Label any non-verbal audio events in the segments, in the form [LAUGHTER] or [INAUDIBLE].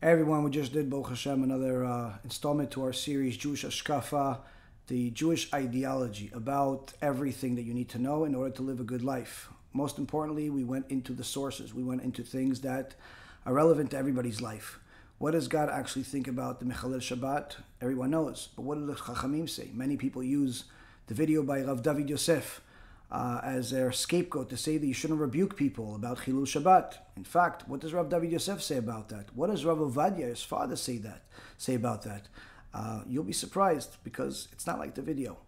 Everyone, we just did Baruch Hashem another uh, installment to our series Jewish Ashkafa, the Jewish ideology about everything that you need to know in order to live a good life. Most importantly, we went into the sources. We went into things that are relevant to everybody's life. What does God actually think about the Mechalel Shabbat? Everyone knows. But what do the Chachamim say? Many people use the video by Rav David Yosef uh, as their scapegoat to say that you shouldn't rebuke people about Chilul Shabbat. In fact, what does Rav David Yosef say about that? What does Rav Ovadia, his father, say that say about that? Uh, you'll be surprised because it's not like the video.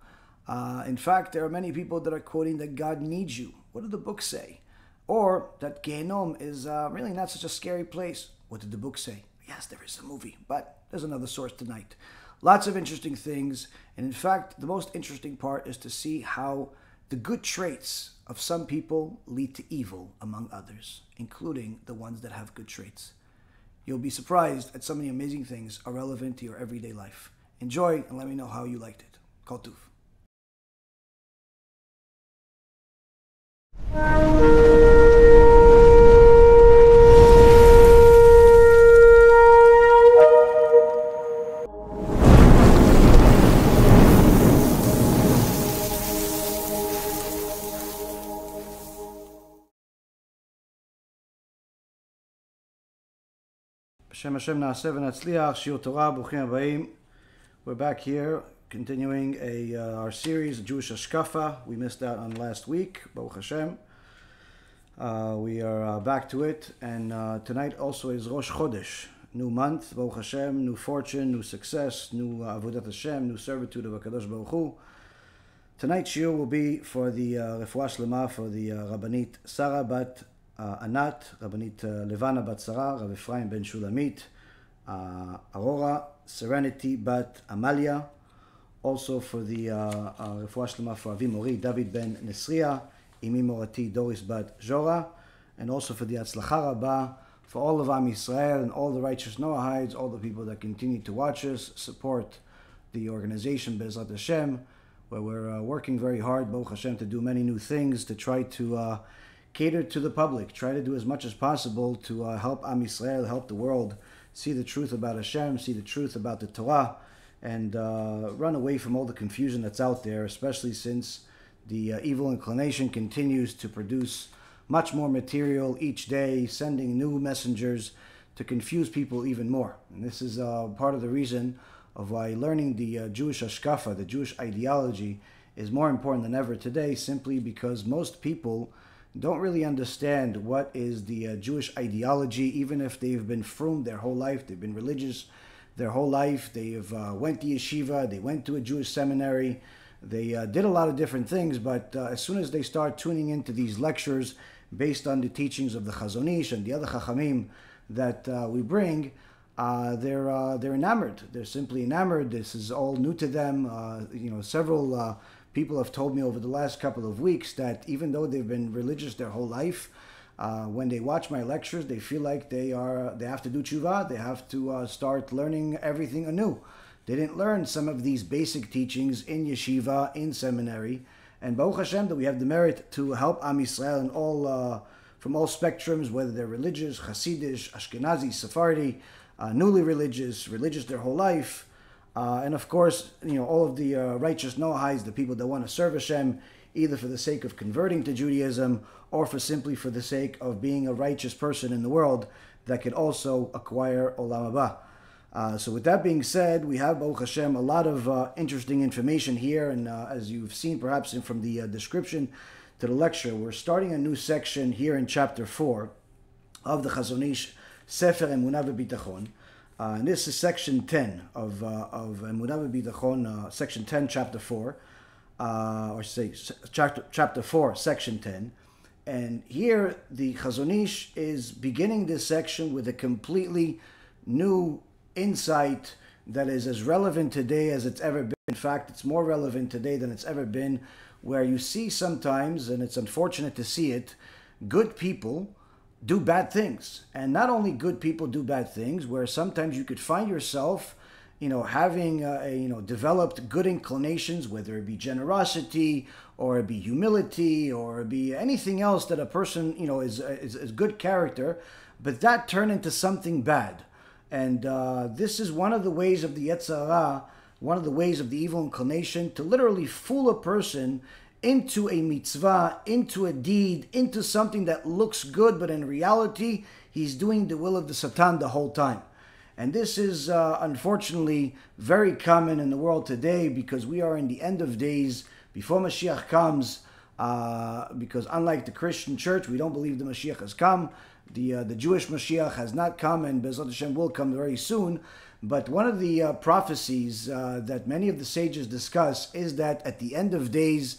Uh, in fact, there are many people that are quoting that God needs you. What do the books say? Or that Gehenom is uh, really not such a scary place. What did the book say? Yes, there is a movie, but there's another source tonight. Lots of interesting things. And in fact, the most interesting part is to see how the good traits of some people lead to evil among others, including the ones that have good traits. You'll be surprised at so many amazing things are relevant to your everyday life. Enjoy and let me know how you liked it. Kol. Hashem Hashem Naaseh v'Natzliach, Shiur Torah, Abayim. We're back here continuing a, uh, our series, Jewish Ashkafa. We missed out on last week, Baruch Hashem. Uh, we are uh, back to it, and uh, tonight also is Rosh Chodesh, new month, Baruch Hashem, new fortune, new success, new uh, Avodat Hashem, new servitude of HaKadosh Baruch Hu. Tonight's shiur will be for the uh, Refuah Shlema for the uh, Rabbanit Sarah Bat uh, Levana Bat Sarah, Rav Ephraim Ben Shulamit, uh, Aurora, Serenity Bat Amalia, also for the Refuah Shlema for Avi Mori, David Ben Nesria, Imi Morati, Doris Bat Jora, and also for the Atzlacha Rabbah, for all of Am Yisrael and all the righteous Noahides, all the people that continue to watch us, support the organization Bezrat Hashem, where we're uh, working very hard, Baruch Hashem, to do many new things, to try to uh, cater to the public, try to do as much as possible to uh, help Am Yisrael, help the world see the truth about Hashem, see the truth about the Torah, and uh, run away from all the confusion that's out there, especially since the uh, evil inclination continues to produce much more material each day, sending new messengers to confuse people even more. And this is uh, part of the reason of why learning the uh, Jewish ashkafa, the Jewish ideology, is more important than ever today, simply because most people don't really understand what is the uh, Jewish ideology, even if they've been frum their whole life, they've been religious their whole life, they've uh, went to yeshiva, they went to a Jewish seminary, they uh, did a lot of different things, but uh, as soon as they start tuning into these lectures based on the teachings of the Chazon Ish and the other Chachamim that uh, we bring, uh, they're they're enamored. They're simply enamored. This is all new to them. You know, several people have told me over the last couple of weeks that even though they've been religious their whole life, uh, when they watch my lectures, they feel like they are they have to do tshuva. They have to uh, start learning everything anew. They didn't learn some of these basic teachings in yeshiva, in seminary, and Baruch Hashem that we have the merit to help Am Yisrael in all uh, from all spectrums, whether they're religious, Hasidish, Ashkenazi, Sephardi, uh, newly religious, religious their whole life, uh, and of course, you know all of the uh, righteous Noahides, the people that want to serve Hashem, either for the sake of converting to Judaism or for simply for the sake of being a righteous person in the world that could also acquire Olam Haba. Uh, so with that being said, we have Baruch Hashem a lot of uh, interesting information here, and uh, as you've seen perhaps from the uh, description to the lecture, we're starting a new section here in chapter four of the Chazon Ish Sefer Emunah V'Bitachon. Uh, and this is section 10 of, uh, of Emunah V'Bitachon, uh, section 10, chapter 4, uh, or say chapter, chapter 4, section 10. And here the Chazon Ish is beginning this section with a completely new insight that is as relevant today as it's ever been. In fact, it's more relevant today than it's ever been, where you see sometimes, and it's unfortunate to see it, good people do bad things. And not only good people do bad things, where sometimes you could find yourself, you know, having, uh, a, you know, developed good inclinations, whether it be generosity or it be humility or it be anything else that a person, you know, is, is, is good character, but that turn into something bad. And uh, this is one of the ways of the Yetzer Hara, one of the ways of the evil inclination to literally fool a person into a mitzvah, into a deed, into something that looks good, but in reality, he's doing the will of the Satan the whole time. And this is uh, unfortunately very common in the world today because we are in the end of days before Mashiach comes. Uh, because unlike the Christian church, we don't believe the Mashiach has come. The uh, the Jewish Mashiach has not come, and Bezrat Hashem will come very soon. But one of the uh, prophecies uh, that many of the sages discuss is that at the end of days,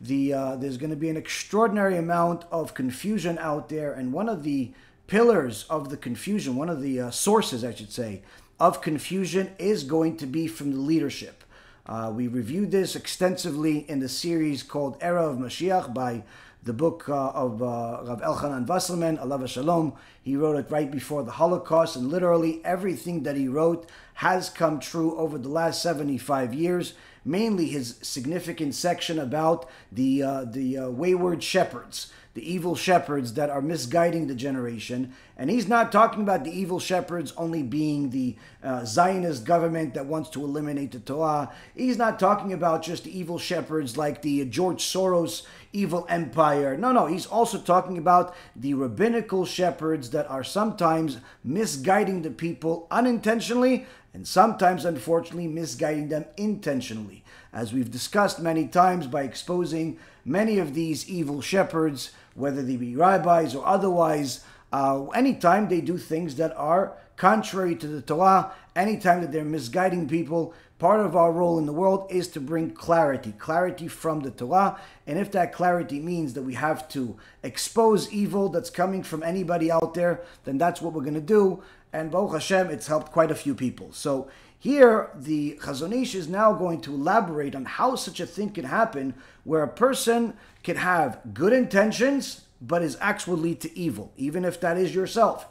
the uh, there's going to be an extraordinary amount of confusion out there, and one of the pillars of the confusion, one of the uh, sources, I should say, of confusion is going to be from the leadership. Uh, we reviewed this extensively in the series called Era of Mashiach by the book uh, of uh, Rav Elchanan Wasserman, Alav Shalom. He wrote it right before the Holocaust, and literally everything that he wrote has come true over the last 75 years. Mainly his significant section about the uh, the uh, wayward shepherds the evil shepherds that are misguiding the generation. And he's not talking about the evil shepherds only being the uh, Zionist government that wants to eliminate the Torah. He's not talking about just evil shepherds like the George Soros evil empire. No, no, he's also talking about the rabbinical shepherds that are sometimes misguiding the people unintentionally and sometimes, unfortunately, misguiding them intentionally. As we've discussed many times by exposing many of these evil shepherds whether they be rabbis or otherwise, uh, anytime they do things that are contrary to the Torah, anytime that they're misguiding people, part of our role in the world is to bring clarity, clarity from the Torah. And if that clarity means that we have to expose evil that's coming from anybody out there, then that's what we're going to do. And Baruch Hashem, it's helped quite a few people. So here, the Chazon Ish is now going to elaborate on how such a thing can happen, where a person can have good intentions, but his acts will lead to evil, even if that is yourself.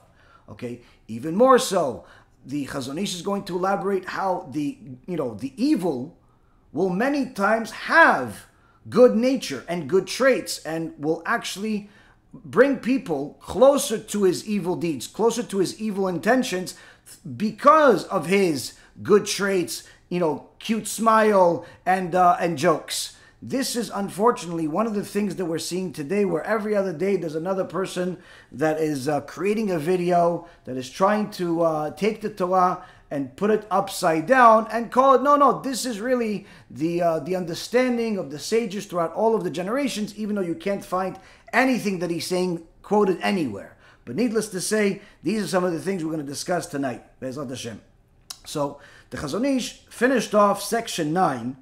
Okay, even more so, the Chazon Ish is going to elaborate how the you know the evil will many times have good nature and good traits, and will actually bring people closer to his evil deeds, closer to his evil intentions, because of his good traits, you know, cute smile and uh, and jokes. This is unfortunately one of the things that we're seeing today, where every other day there's another person that is uh, creating a video that is trying to uh, take the Torah and put it upside down and call it no no this is really the uh, the understanding of the sages throughout all of the generations even though you can't find anything that he's saying quoted anywhere but needless to say these are some of the things we're going to discuss tonight Bezrat Hashem. so the Chazon Ish finished off section 9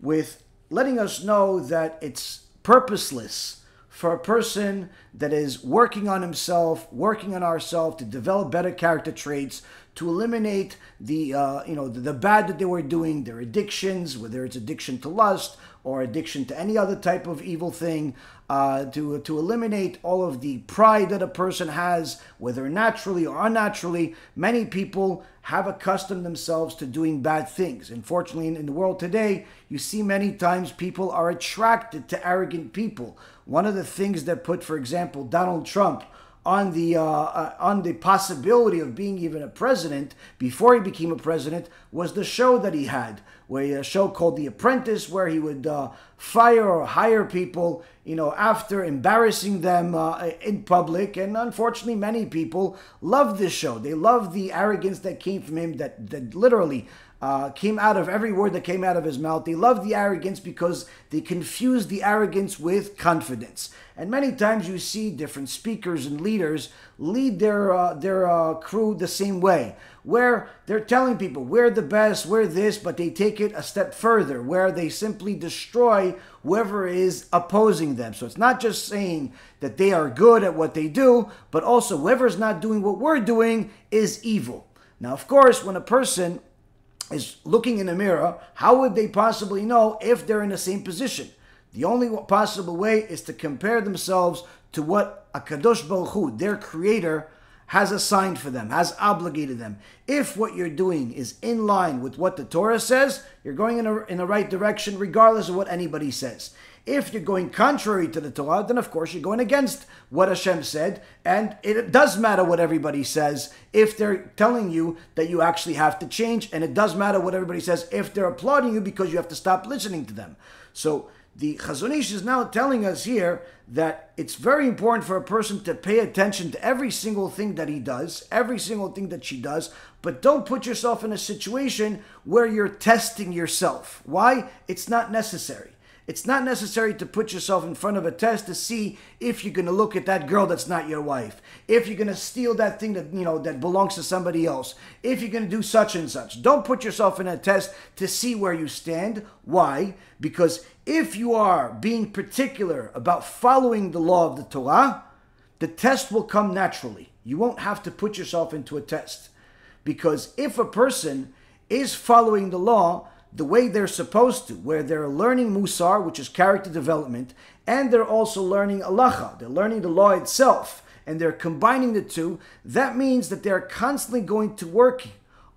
with letting us know that it's purposeless for a person that is working on himself, working on ourselves to develop better character traits, to eliminate the uh, you know the, the, bad that they were doing, their addictions, whether it's addiction to lust or addiction to any other type of evil thing, uh, to to eliminate all of the pride that a person has, whether naturally or unnaturally. Many people have accustomed themselves to doing bad things. Unfortunately, in, the world today, you see many times people are attracted to arrogant people. One of the things that put, for example, Donald Trump on the uh, uh, on the possibility of being even a president before he became a president was the show that he had, where a show called The Apprentice, where he would uh, fire or hire people, you know, after embarrassing them uh, in public. And unfortunately, many people loved this show. They loved the arrogance that came from him, that that literally uh, came out of every word that came out of his mouth. They love the arrogance because they confuse the arrogance with confidence. And many times you see different speakers and leaders lead their uh, their uh, crew the same way, where they're telling people we're the best, we're this, but they take it a step further, where they simply destroy whoever is opposing them. So it's not just saying that they are good at what they do, but also whoever's not doing what we're doing is evil. Now, of course, when a person is looking in a mirror, how would they possibly know if they're in the same position? The only possible way is to compare themselves to what Akadosh Baruch Hu, their creator, has assigned for them, has obligated them. If what you're doing is in line with what the Torah says, you're going in, a, in the right direction, regardless of what anybody says. If you're going contrary to the Torah, then of course you're going against what Hashem said, and it does matter what everybody says if they're telling you that you actually have to change, and it does matter what everybody says if they're applauding you because you have to stop listening to them. So the Chazon Ish is now telling us here that it's very important for a person to pay attention to every single thing that he does, every single thing that she does, but don't put yourself in a situation where you're testing yourself. Why? It's not necessary. It's not necessary to put yourself in front of a test to see if you're going to look at that girl that's not your wife, if you're going to steal that thing that you know that belongs to somebody else, if you're going to do such and such. Don't put yourself in a test to see where you stand. Why? Because if you are being particular about following the law of the Torah, the test will come naturally. You won't have to put yourself into a test. Because if a person is following the law, the way they're supposed to, where they're learning Musar, which is character development, and they're also learning Alacha, they're learning the law itself, and they're combining the two, that means that they're constantly going to work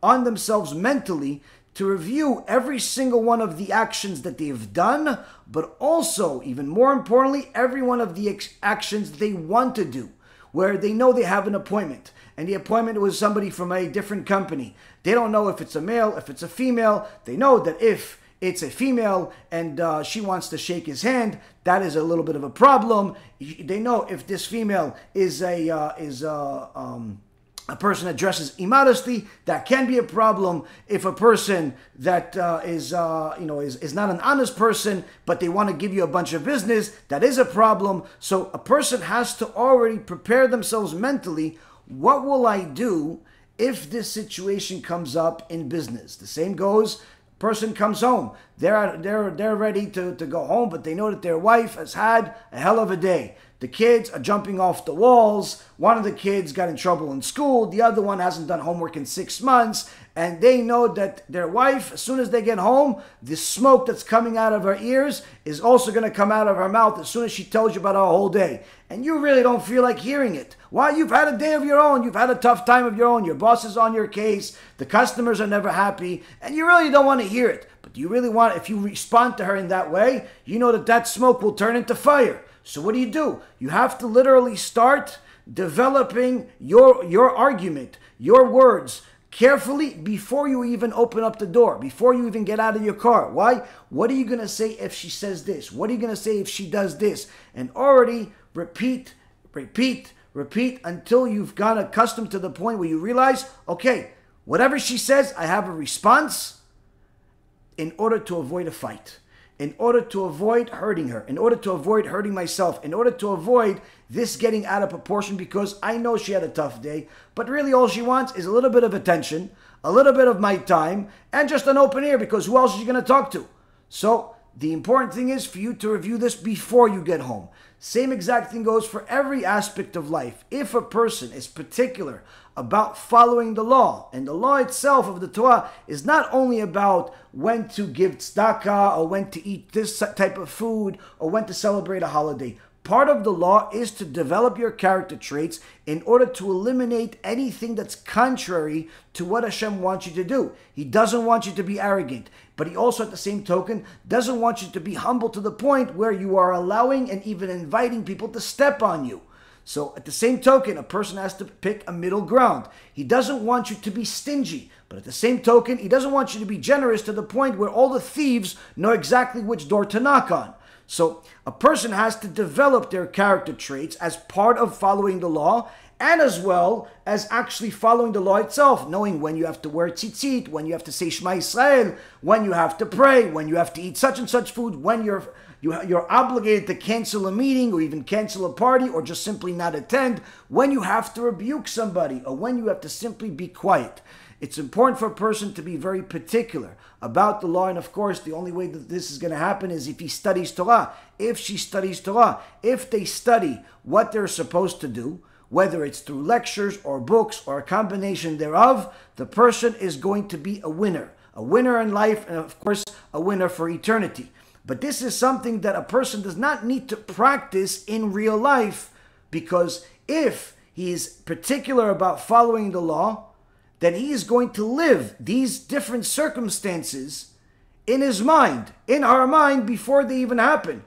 on themselves mentally to review every single one of the actions that they've done, but also, even more importantly, every one of the actions they want to do, where they know they have an appointment and the appointment was somebody from a different company. They don't know if it's a male, if it's a female. They know that if it's a female and uh, she wants to shake his hand, that is a little bit of a problem. They know if this female is a uh, is a uh, um, a person that dresses immodestly, that can be a problem. If a person that uh, is, uh, you know, is, is not an honest person, but they want to give you a bunch of business, that is a problem. So a person has to already prepare themselves mentally what will I do if this situation comes up in business? The same goes person comes home. They're they're they're ready to, to go home, but they know that their wife has had a hell of a day. The kids are jumping off the walls. One of the kids got in trouble in school. The other one hasn't done homework in six months. And they know that their wife, as soon as they get home, the smoke that's coming out of her ears is also going to come out of her mouth as soon as she tells you about her whole day. And you really don't feel like hearing it. Why? You've had a day of your own. You've had a tough time of your own. Your boss is on your case. The customers are never happy. And you really don't want to hear it. But you really want, if you respond to her in that way, you know that that smoke will turn into fire. So what do you do? You have to literally start developing your your argument, your words carefully before you even open up the door, before you even get out of your car. Why? What are you going to say if she says this? What are you going to say if she does this? And already repeat, repeat, repeat until you've got accustomed to the point where you realize, okay, whatever she says, I have a response in order to avoid a fight in order to avoid hurting her, in order to avoid hurting myself, in order to avoid this getting out of proportion because I know she had a tough day, but really all she wants is a little bit of attention, a little bit of my time, and just an open ear because who else is she going to talk to? So the important thing is for you to review this before you get home. Same exact thing goes for every aspect of life. If a person is particular about following the law, and the law itself of the Torah is not only about when to give tzedakah or when to eat this type of food or when to celebrate a holiday. Part of the law is to develop your character traits in order to eliminate anything that's contrary to what Hashem wants you to do. He doesn't want you to be arrogant. But he also, at the same token, doesn't want you to be humble to the point where you are allowing and even inviting people to step on you. So, at the same token, a person has to pick a middle ground. He doesn't want you to be stingy, but at the same token, he doesn't want you to be generous to the point where all the thieves know exactly which door to knock on. So, a person has to develop their character traits as part of following the law and as well as actually following the law itself, knowing when you have to wear tzitzit, when you have to say Shema Israel, when you have to pray, when you have to eat such and such food, when you're you, you're obligated to cancel a meeting or even cancel a party or just simply not attend, when you have to rebuke somebody or when you have to simply be quiet. It's important for a person to be very particular about the law, and of course, the only way that this is going to happen is if he studies Torah. If she studies Torah, if they study what they're supposed to do, whether it's through lectures or books or a combination thereof, the person is going to be a winner. A winner in life, and of course, a winner for eternity. But this is something that a person does not need to practice in real life because if he is particular about following the law, then he is going to live these different circumstances in his mind, in our mind, before they even happen.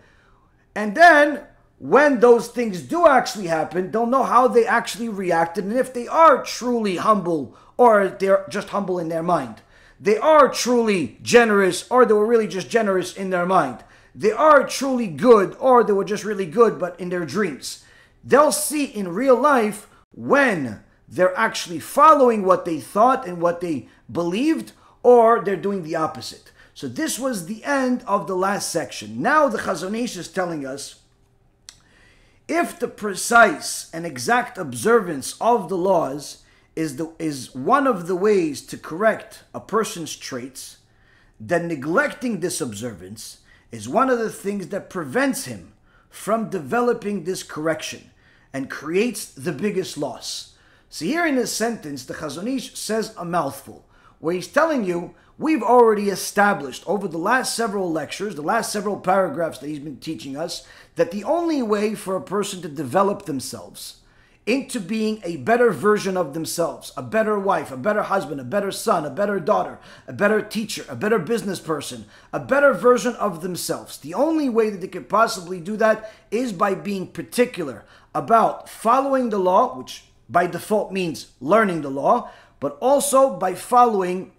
And then when those things do actually happen, they'll know how they actually reacted and if they are truly humble or they're just humble in their mind. They are truly generous or they were really just generous in their mind. They are truly good or they were just really good but in their dreams. They'll see in real life when they're actually following what they thought and what they believed or they're doing the opposite. So this was the end of the last section. Now the Chazon Ish is telling us if the precise and exact observance of the laws is, the, is one of the ways to correct a person's traits, then neglecting this observance is one of the things that prevents him from developing this correction and creates the biggest loss. So here in this sentence, the Chazon Ish says a mouthful, where he's telling you we've already established over the last several lectures, the last several paragraphs that he's been teaching us, that the only way for a person to develop themselves into being a better version of themselves, a better wife, a better husband, a better son, a better daughter, a better teacher, a better business person, a better version of themselves. The only way that they could possibly do that is by being particular about following the law, which by default means learning the law, but also by following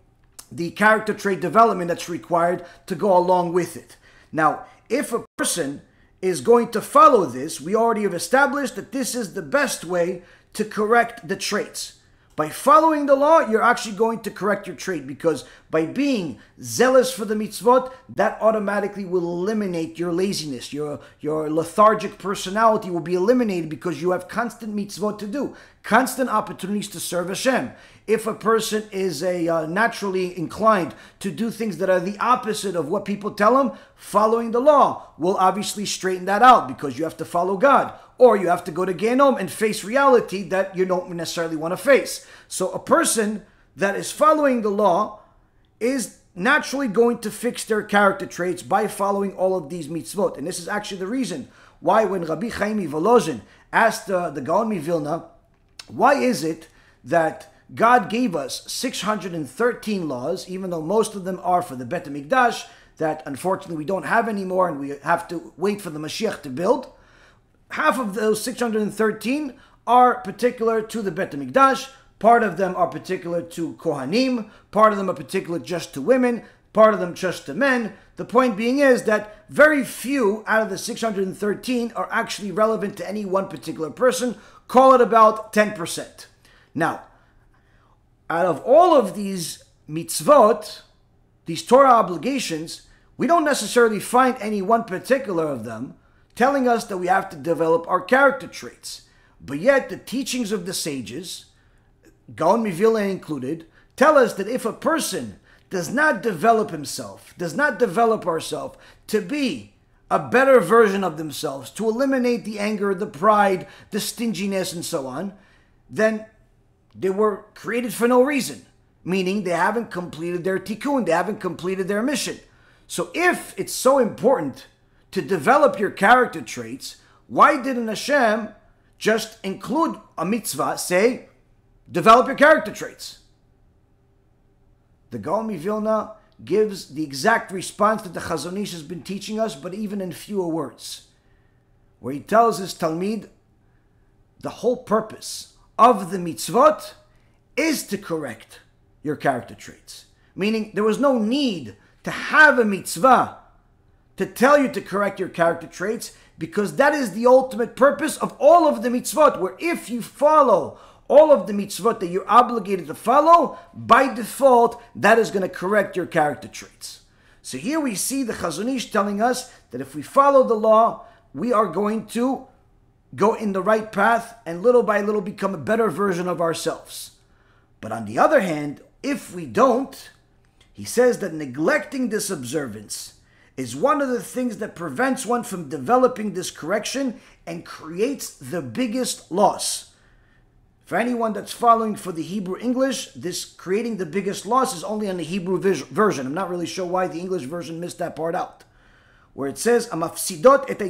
the character trait development that's required to go along with it. Now, if a person is going to follow this, we already have established that this is the best way to correct the traits. By following the law, you're actually going to correct your trait because by being zealous for the mitzvot, that automatically will eliminate your laziness. Your, your lethargic personality will be eliminated because you have constant mitzvot to do, constant opportunities to serve Hashem. If a person is a uh, naturally inclined to do things that are the opposite of what people tell him, following the law will obviously straighten that out because you have to follow God or you have to go to Genom and face reality that you don't necessarily want to face. So a person that is following the law is naturally going to fix their character traits by following all of these mitzvot. And this is actually the reason why when Rabbi Chaim Volozhin asked uh, the Gaon Vilna, why is it that God gave us 613 laws, even though most of them are for the Bet HaMikdash, that unfortunately we don't have anymore and we have to wait for the Mashiach to build half of those 613 are particular to the Bet HaMikdash, part of them are particular to Kohanim, part of them are particular just to women, part of them just to men. The point being is that very few out of the 613 are actually relevant to any one particular person. Call it about 10%. Now, out of all of these mitzvot, these Torah obligations, we don't necessarily find any one particular of them telling us that we have to develop our character traits. But yet, the teachings of the sages, Gaon Mivilna included, tell us that if a person does not develop himself, does not develop ourselves to be a better version of themselves, to eliminate the anger, the pride, the stinginess, and so on, then they were created for no reason, meaning they haven't completed their tikkun, they haven't completed their mission. So if it's so important to develop your character traits, why didn't Hashem just include a mitzvah, say, develop your character traits? The Gaon Vilna gives the exact response that the Chazon Ish has been teaching us, but even in fewer words, where he tells his Talmid the whole purpose of the mitzvot is to correct your character traits. Meaning, there was no need to have a mitzvah to tell you to correct your character traits because that is the ultimate purpose of all of the mitzvot. Where if you follow all of the mitzvot that you're obligated to follow, by default, that is going to correct your character traits. So here we see the Chazon Ish telling us that if we follow the law, we are going to go in the right path and little by little become a better version of ourselves. But on the other hand, if we don't, he says that neglecting this observance is one of the things that prevents one from developing this correction and creates the biggest loss. For anyone that's following for the Hebrew English, this creating the biggest loss is only on the Hebrew version. I'm not really sure why the English version missed that part out. Where it says, Amafsidot et.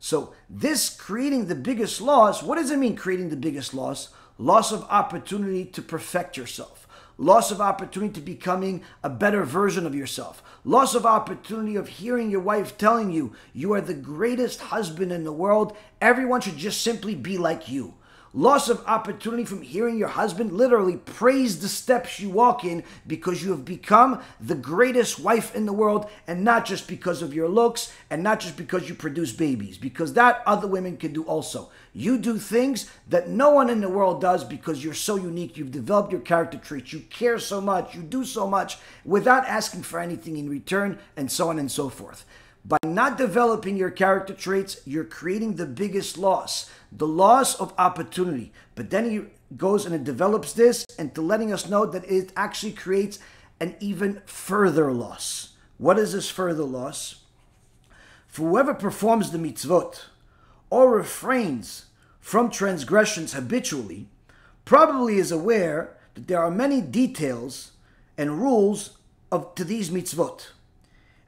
So this creating the biggest loss, what does it mean creating the biggest loss? Loss of opportunity to perfect yourself loss of opportunity to becoming a better version of yourself, loss of opportunity of hearing your wife telling you you are the greatest husband in the world. Everyone should just simply be like you. Loss of opportunity from hearing your husband literally praise the steps you walk in because you have become the greatest wife in the world and not just because of your looks and not just because you produce babies because that other women can do also you do things that no one in the world does because you're so unique you've developed your character traits you care so much you do so much without asking for anything in return and so on and so forth by not developing your character traits, you're creating the biggest loss, the loss of opportunity. But then he goes and develops this into letting us know that it actually creates an even further loss. What is this further loss? For whoever performs the mitzvot or refrains from transgressions habitually, probably is aware that there are many details and rules of to these mitzvot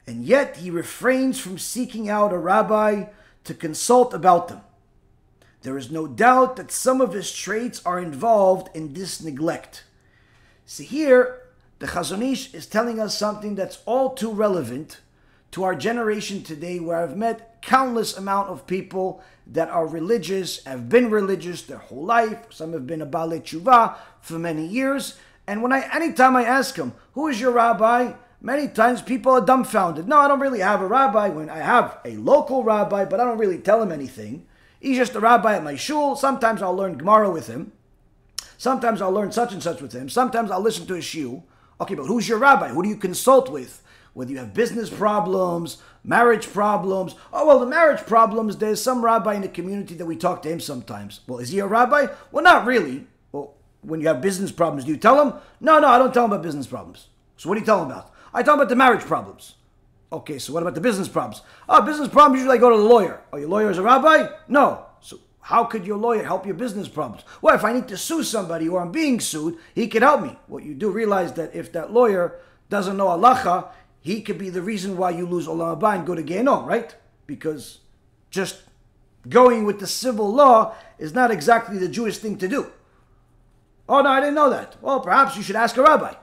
and yet he refrains from seeking out a rabbi to consult about them. There is no doubt that some of his traits are involved in this neglect. See, here, the Chazon Ish is telling us something that's all too relevant to our generation today, where I've met countless amount of people that are religious, have been religious their whole life. Some have been a Baalei Tshuva for many years. And when I, anytime I ask them, who is your rabbi? Many times people are dumbfounded. No, I don't really have a rabbi. When I have a local rabbi, but I don't really tell him anything. He's just a rabbi at my shul. Sometimes I'll learn Gemara with him. Sometimes I'll learn such and such with him. Sometimes I'll listen to his shiur. Okay, but who's your rabbi? Who do you consult with? Whether you have business problems, marriage problems. Oh, well, the marriage problems, there's some rabbi in the community that we talk to him sometimes. Well, is he a rabbi? Well, not really. Well, when you have business problems, do you tell him? No, no, I don't tell him about business problems. So what do you tell him about? I talk about the marriage problems. Okay, so what about the business problems? Oh, business problems, usually I go to the lawyer. Oh, your lawyer is a rabbi? No. So how could your lawyer help your business problems? Well, if I need to sue somebody or I'm being sued, he can help me. What you do realize that if that lawyer doesn't know halacha, he could be the reason why you lose olam haba and go to Gehenom, right? Because just going with the civil law is not exactly the Jewish thing to do. Oh, no, I didn't know that. Well, perhaps you should ask a rabbi.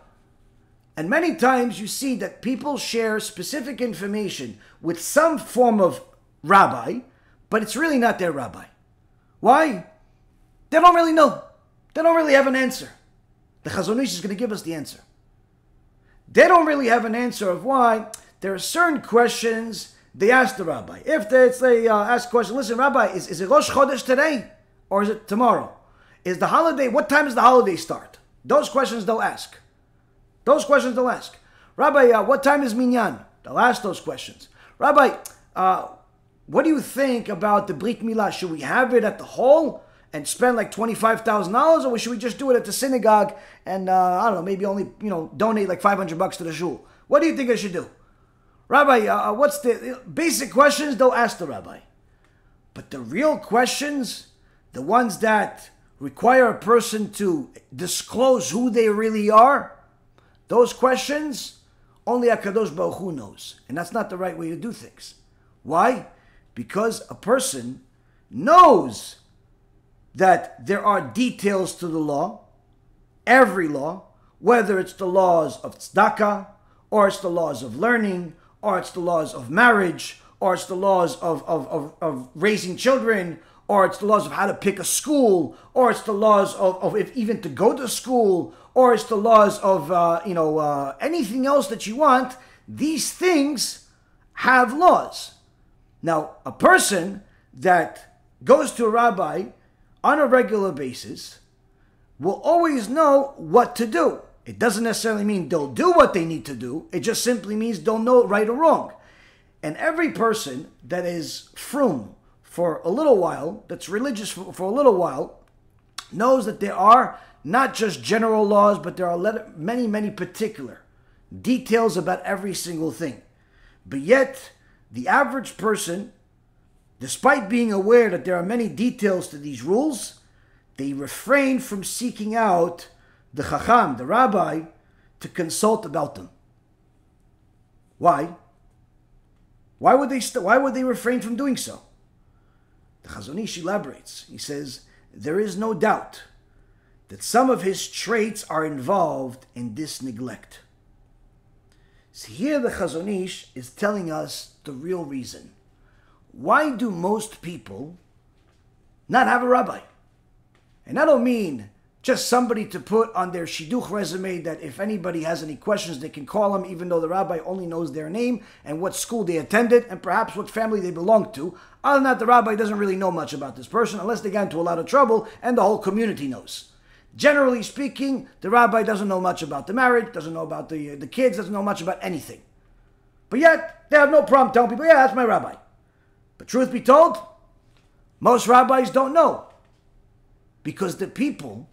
And many times you see that people share specific information with some form of rabbi, but it's really not their rabbi. Why? They don't really know. They don't really have an answer. The Chazon Ish is going to give us the answer. They don't really have an answer of why. There are certain questions they ask the rabbi. If they, they uh, ask a question, listen, Rabbi, is, is it Rosh Chodesh today or is it tomorrow? Is the holiday, what time does the holiday start? Those questions they'll ask. Those questions they'll ask. Rabbi, uh, what time is Minyan? They'll ask those questions. Rabbi, uh, what do you think about the Brit Milah? Should we have it at the hall and spend like $25,000 or should we just do it at the synagogue and, uh, I don't know, maybe only, you know, donate like 500 bucks to the shul? What do you think I should do? Rabbi, uh, uh, what's the basic questions? They'll ask the rabbi. But the real questions, the ones that require a person to disclose who they really are, those questions, only Akadosh Baruch Hu knows. And that's not the right way to do things. Why? Because a person knows that there are details to the law, every law, whether it's the laws of tzedakah, or it's the laws of learning, or it's the laws of marriage, or it's the laws of, of, of, of raising children, or it's the laws of how to pick a school, or it's the laws of, of if even to go to school, or it's the laws of uh, you know uh, anything else that you want. These things have laws. Now, a person that goes to a rabbi on a regular basis will always know what to do. It doesn't necessarily mean they'll do what they need to do. It just simply means they'll know right or wrong. And every person that is frum for a little while, that's religious for, for a little while, knows that there are not just general laws, but there are many, many particular details about every single thing. But yet, the average person, despite being aware that there are many details to these rules, they refrain from seeking out the chacham, the rabbi, to consult about them. Why? Why would they? St- why would they refrain from doing so? The Chazon Ish elaborates. He says there is no doubt that some of his traits are involved in this neglect. So here the Chazon Ish is telling us the real reason. Why do most people not have a rabbi? And I don't mean just somebody to put on their shidduch resume that if anybody has any questions, they can call them, even though the rabbi only knows their name and what school they attended and perhaps what family they belong to. Other than that, the rabbi doesn't really know much about this person unless they got into a lot of trouble and the whole community knows. Generally speaking, the rabbi doesn't know much about the marriage, doesn't know about the, uh, the kids, doesn't know much about anything. But yet, they have no problem telling people, yeah, that's my rabbi. But truth be told, most rabbis don't know. Because the people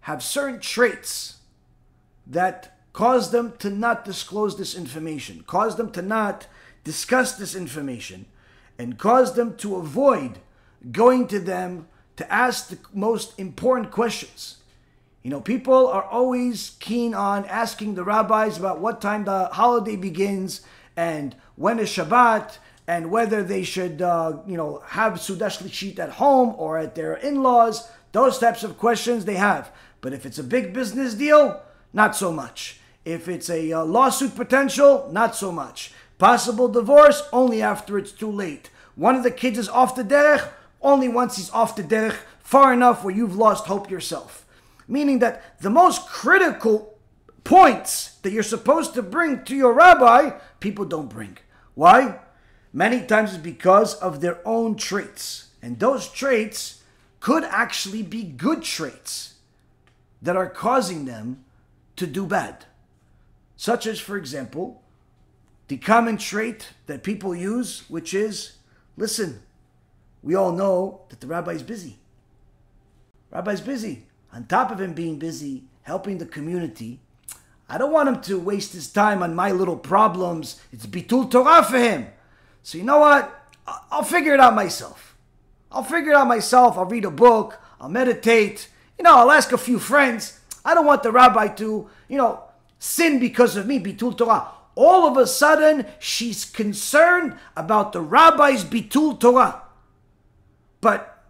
have certain traits that cause them to not disclose this information, cause them to not discuss this information, and cause them to avoid going to them to ask the most important questions. You know, people are always keen on asking the rabbis about what time the holiday begins and when is Shabbat and whether they should, uh, you know, have Seudah Shlishit at home or at their in laws. Those types of questions they have. But if it's a big business deal, not so much. If it's a uh, lawsuit potential, not so much. Possible divorce, only after it's too late. One of the kids is off the derech, only once he's off the derech, far enough where you've lost hope yourself. Meaning that the most critical points that you're supposed to bring to your rabbi, people don't bring. Why? Many times it's because of their own traits. And those traits could actually be good traits that are causing them to do bad. Such as, for example, the common trait that people use, which is listen, we all know that the rabbi is busy. Rabbi's busy. On top of him being busy helping the community, I don't want him to waste his time on my little problems. It's bitul Torah for him. So you know what? I'll figure it out myself. I'll figure it out myself. I'll read a book. I'll meditate. You know, I'll ask a few friends. I don't want the rabbi to, you know, sin because of me, bitul Torah. All of a sudden, she's concerned about the rabbi's bitul Torah. But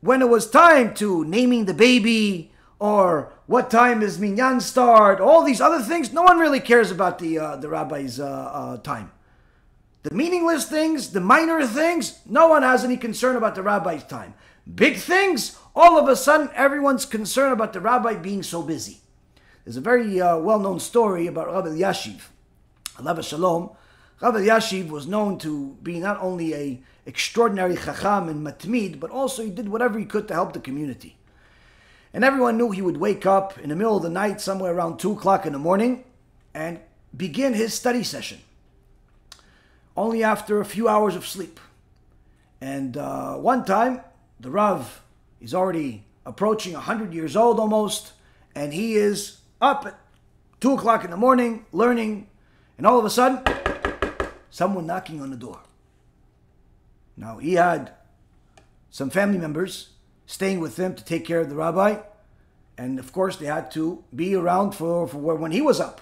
when it was time to naming the baby or what time is minyan start, all these other things, no one really cares about the uh, the rabbi's uh, uh, time. The meaningless things, the minor things, no one has any concern about the rabbi's time. Big things, all of a sudden everyone's concerned about the rabbi being so busy. There's a very uh, well known story about Rabbi Elyashiv. Alav Shalom. Rabbi Elyashiv was known to be not only a extraordinary chacham and matmid, but also he did whatever he could to help the community. And everyone knew he would wake up in the middle of the night, somewhere around 2 o'clock in the morning, and begin his study session. Only after a few hours of sleep. And uh, one time, the Rav is already approaching 100 years old almost, and he is up at 2 o'clock in the morning learning, and all of a sudden, someone knocking on the door. Now, he had some family members staying with him to take care of the rabbi, and of course, they had to be around for, for when he was up.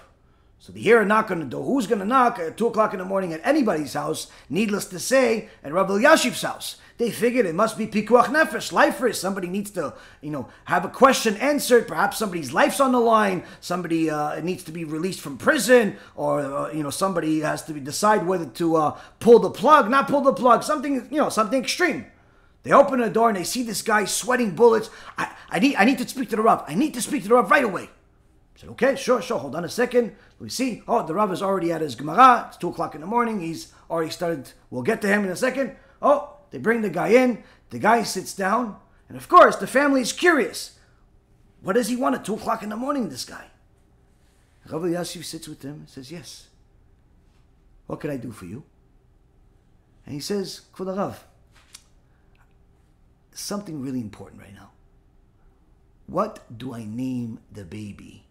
So they hear a knock on the door. Who's going to knock at 2 o'clock in the morning at anybody's house? Needless to say, at Rabbi Elyashiv's house. They figured it must be pikuach nefesh, life risk. Somebody needs to, you know, have a question answered. Perhaps somebody's life's on the line. Somebody uh, needs to be released from prison, or uh, you know, somebody has to decide whether to uh, pull the plug, not pull the plug. Something, you know, something extreme. They open the door and they see this guy sweating bullets. I, I need, I need to speak to the Rav. I need to speak to the Rav right away. Said, okay, sure, sure. Hold on a second. We see, oh, the Rav is already at his Gemara. It's 2 o'clock in the morning. He's already started. We'll get to him in a second. Oh, they bring the guy in. The guy sits down. And of course, the family is curious. What does he want at 2 o'clock in the morning, this guy? Rabbi Elyashiv sits with him and says, Yes. What can I do for you? And he says, Kvod Rav, something really important right now. What do I name the baby?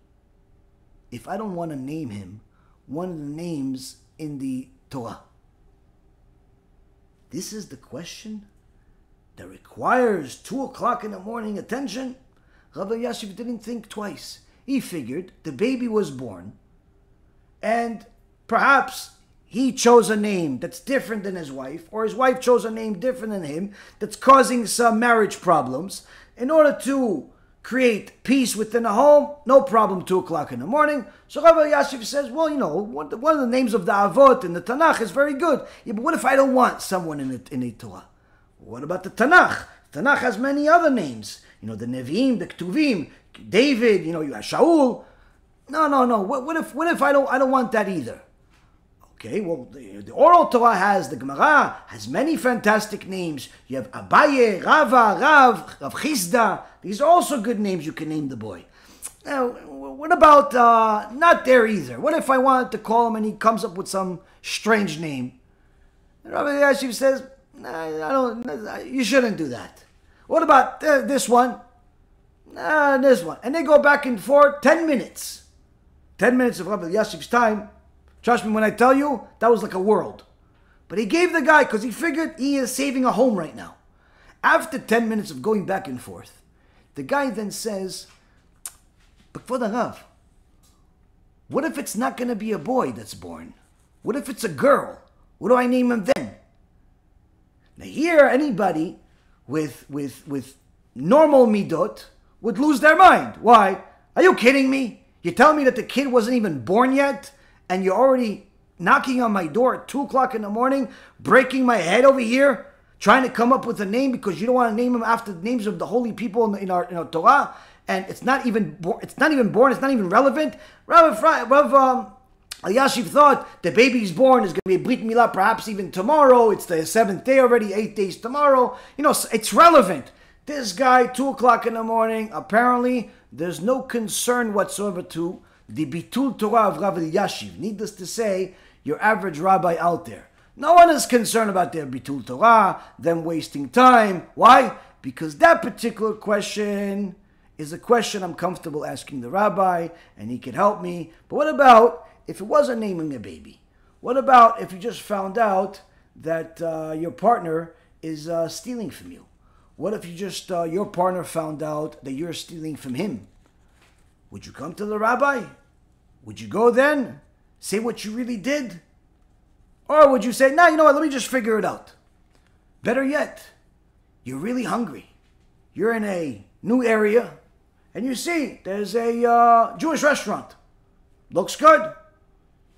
If I don't want to name him, one of the names in the Torah. This is the question that requires two o'clock in the morning attention. Rabbi Elyashiv didn't think twice. He figured the baby was born, and perhaps he chose a name that's different than his wife, or his wife chose a name different than him that's causing some marriage problems. In order to create peace within a home, no problem, 2 o'clock in the morning. So Rabbi Elyashiv says, well, you know, one of the names of the Avot in the Tanakh is very good. Yeah, but what if I don't want someone in, it, in the Torah? What about the Tanakh? Tanakh has many other names. You know, the Nevi'im, the Ktuvim, David, you know, you have Shaul. No, no, no. What, what, if what if I don't I don't want that either? Okay, well, the, the, oral Torah has, the Gemara has many fantastic names. You have Abaye, Rava, Rav, Rav Chisda. These are also good names you can name the boy. Now, what about uh, not there either? What if I wanted to call him and he comes up with some strange name? And Rabbi Elyashiv says, nah, I don't, you shouldn't do that. What about this one? Nah, this one. And they go back and forth 10 minutes. 10 minutes of Rabbi Elyashiv's time Trust me when I tell you, that was like a world. But he gave the guy because he figured he is saving a home right now. After 10 minutes of going back and forth, the guy then says, But for the Rav, what if it's not going to be a boy that's born? What if it's a girl? What do I name him then? Now here, anybody with, with, with normal midot would lose their mind. Why? Are you kidding me? You tell me that the kid wasn't even born yet? and you're already knocking on my door at 2 o'clock in the morning, breaking my head over here, trying to come up with a name because you don't want to name them after the names of the holy people in, the, in, our, in our Torah, and it's not even it's not even born, it's not even relevant. Rav um, Elyashiv thought the baby's born is going to be a Brit Milah perhaps even tomorrow. It's the seventh day already, eight days tomorrow. You know, it's relevant. This guy, 2 o'clock in the morning, apparently there's no concern whatsoever to the Bitul Torah of Rav Elyashiv. Needless to say, your average rabbi out there. No one is concerned about their Bitul Torah, them wasting time. Why? Because that particular question is a question I'm comfortable asking the rabbi, and he can help me. But what about if it wasn't naming a baby? What about if you just found out that uh, your partner is uh, stealing from you? What if you just uh, your partner found out that you're stealing from him? Would you come to the rabbi? Would you go then? Say what you really did? Or would you say, nah, you know what, let me just figure it out? Better yet, you're really hungry. You're in a new area, and you see there's a uh, Jewish restaurant. Looks good.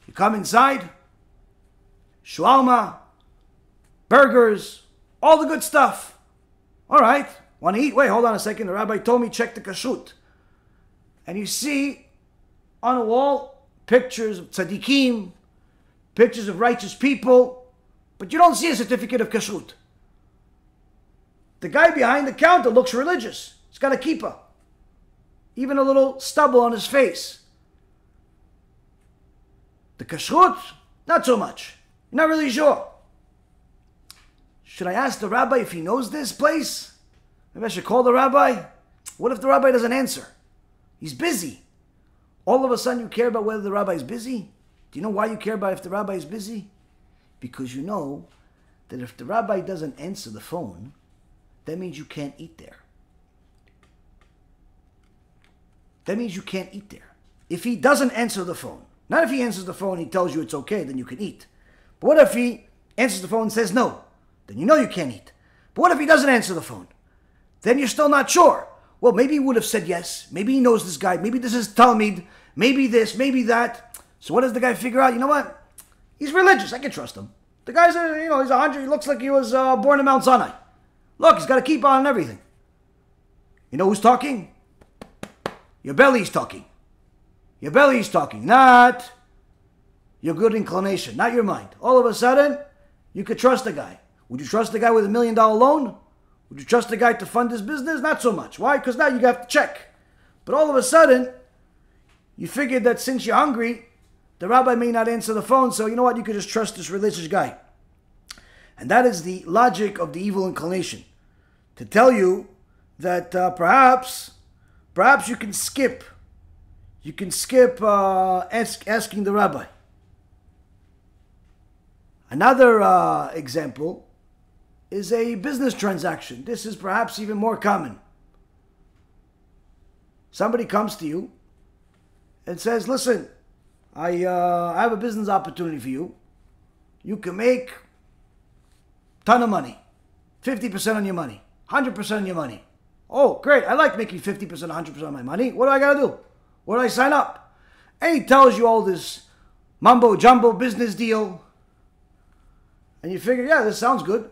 You come inside, shawarma, burgers, all the good stuff. All right, want to eat? Wait, hold on a second. The rabbi told me check the kashrut. And you see on a wall pictures of tzaddikim, pictures of righteous people, but you don't see a certificate of kashrut. The guy behind the counter looks religious. He's got a kippah, even a little stubble on his face. The kashrut, not so much. Not really sure. Should I ask the rabbi if he knows this place? Maybe I should call the rabbi. What if the rabbi doesn't answer? He's busy. All of a sudden, you care about whether the rabbi is busy. Do you know why you care about if the rabbi is busy? Because you know that if the rabbi doesn't answer the phone, that means you can't eat there. That means you can't eat there. If he doesn't answer the phone, not if he answers the phone, and he tells you it's okay, then you can eat. But what if he answers the phone and says no? Then you know you can't eat. But what if he doesn't answer the phone? Then you're still not sure. Well, maybe he would have said yes. Maybe he knows this guy. Maybe this is Talmud. Maybe this, maybe that. So what does the guy figure out? You know what? He's religious. I can trust him. The guy's, a, you know, he's a hundred. He looks like he was uh, born in Mount Sinai. Look, he's got a kippah and everything. You know who's talking? Your belly's talking. Your belly's talking, not your good inclination, not your mind. All of a sudden, you could trust the guy. Would you trust the guy with a million dollar loan? Would you trust the guy to fund his business? Not so much. Why? Because now you have to check. But all of a sudden, you figured that since you're hungry, the rabbi may not answer the phone, so you know what? You could just trust this religious guy. And that is the logic of the evil inclination. To tell you that uh, perhaps, perhaps you can skip, you can skip uh, ask, asking the rabbi. Another uh, example is a business transaction. This is perhaps even more common. Somebody comes to you and says, "Listen, I uh, I have a business opportunity for you. You can make ton of money, fifty percent on your money, hundred percent on your money. Oh, great. I like making 50%, 100% of my money. What do I got to do? What do I sign up? And he tells you all this mumbo jumbo business deal. And you figure, yeah, this sounds good.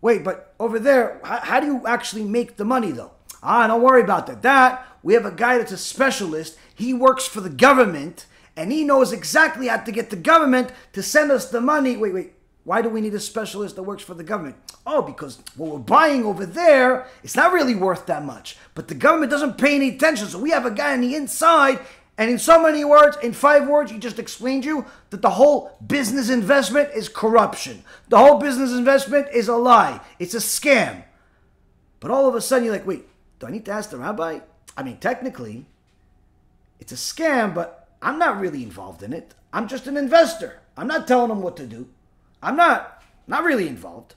Wait, but over there, how, how do you actually make the money though? Ah, don't worry about that. That, we have a guy that's a specialist. He works for the government and he knows exactly how to get the government to send us the money. Wait, wait. Why do we need a specialist that works for the government? Oh, because what we're buying over there, it's not really worth that much. But the government doesn't pay any attention. So we have a guy on the inside, and in so many words, in five words, he just explained you that the whole business investment is corruption. The whole business investment is a lie. It's a scam. But all of a sudden, you're like, wait, do I need to ask the rabbi? I mean, technically, it's a scam, but I'm not really involved in it. I'm just an investor. I'm not telling them what to do. I'm not not really involved.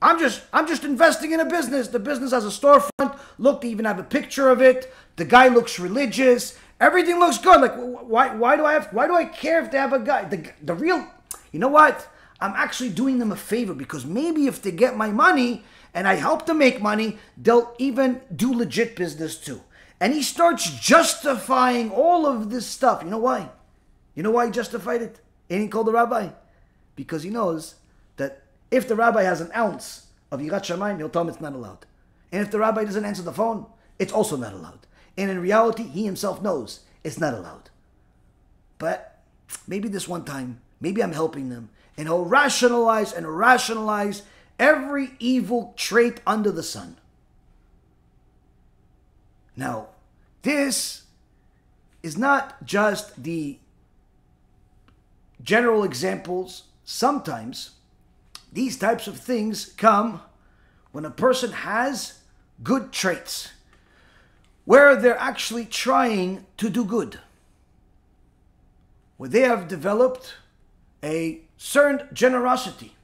I'm just I'm just investing in a business. The business has a storefront. Look, they even have a picture of it. The guy looks religious. Everything looks good. Like why why do I have why do I care if they have a guy? The the real you know what? I'm actually doing them a favor because maybe if they get my money and I help them make money, they'll even do legit business too. And he starts justifying all of this stuff. You know why? You know why he justified it? He called the rabbi because he knows that if the rabbi has an ounce of Yirat Shamayim, he'll tell him it's not allowed. And if the rabbi doesn't answer the phone, it's also not allowed. And in reality, he himself knows it's not allowed. But maybe this one time, maybe I'm helping them. And he'll rationalize and rationalize every evil trait under the sun. Now, this is not just the general examples sometimes these types of things come when a person has good traits, where they're actually trying to do good, where they have developed a certain generosity.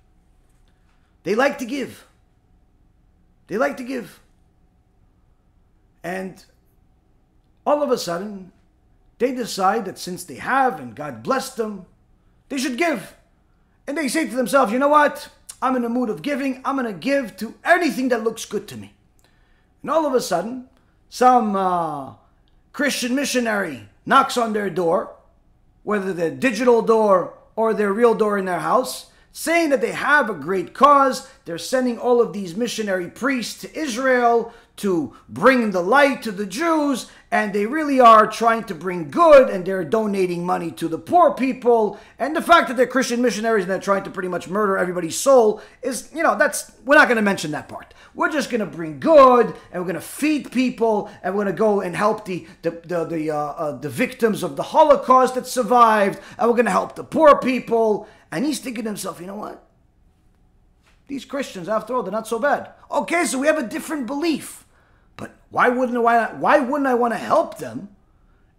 They like to give. They like to give. And all of a sudden, they decide that since they have and God blessed them, they should give. And they say to themselves, you know what? I'm in a mood of giving. I'm going to give to anything that looks good to me. And all of a sudden, some uh, Christian missionary knocks on their door, whether their digital door or their real door in their house, saying that they have a great cause. They're sending all of these missionary priests to Israel to bring the light to the Jews, and they really are trying to bring good, and they're donating money to the poor people. And the fact that they're Christian missionaries and they're trying to pretty much murder everybody's soul is, you know, that's, we're not going to mention that part. We're just going to bring good, and we're going to feed people, and we're going to go and help the, the, the, the, uh, uh, the victims of the Holocaust that survived, and we're going to help the poor people. And he's thinking to himself, you know what? These Christians, after all, they're not so bad. Okay, so we have a different belief. Why wouldn't I, why wouldn't I want to help them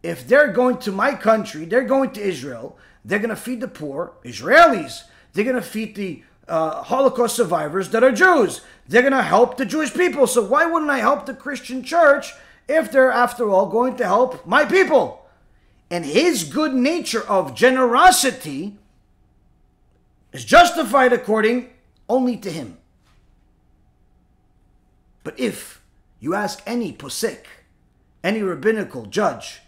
if they're going to my country, they're going to Israel, they're going to feed the poor, Israelis, they're going to feed the uh, Holocaust survivors that are Jews, they're going to help the Jewish people. So why wouldn't I help the Christian church if they're, after all, going to help my people? And his good nature of generosity is justified according only to him. But if you ask any posek, any rabbinical judge,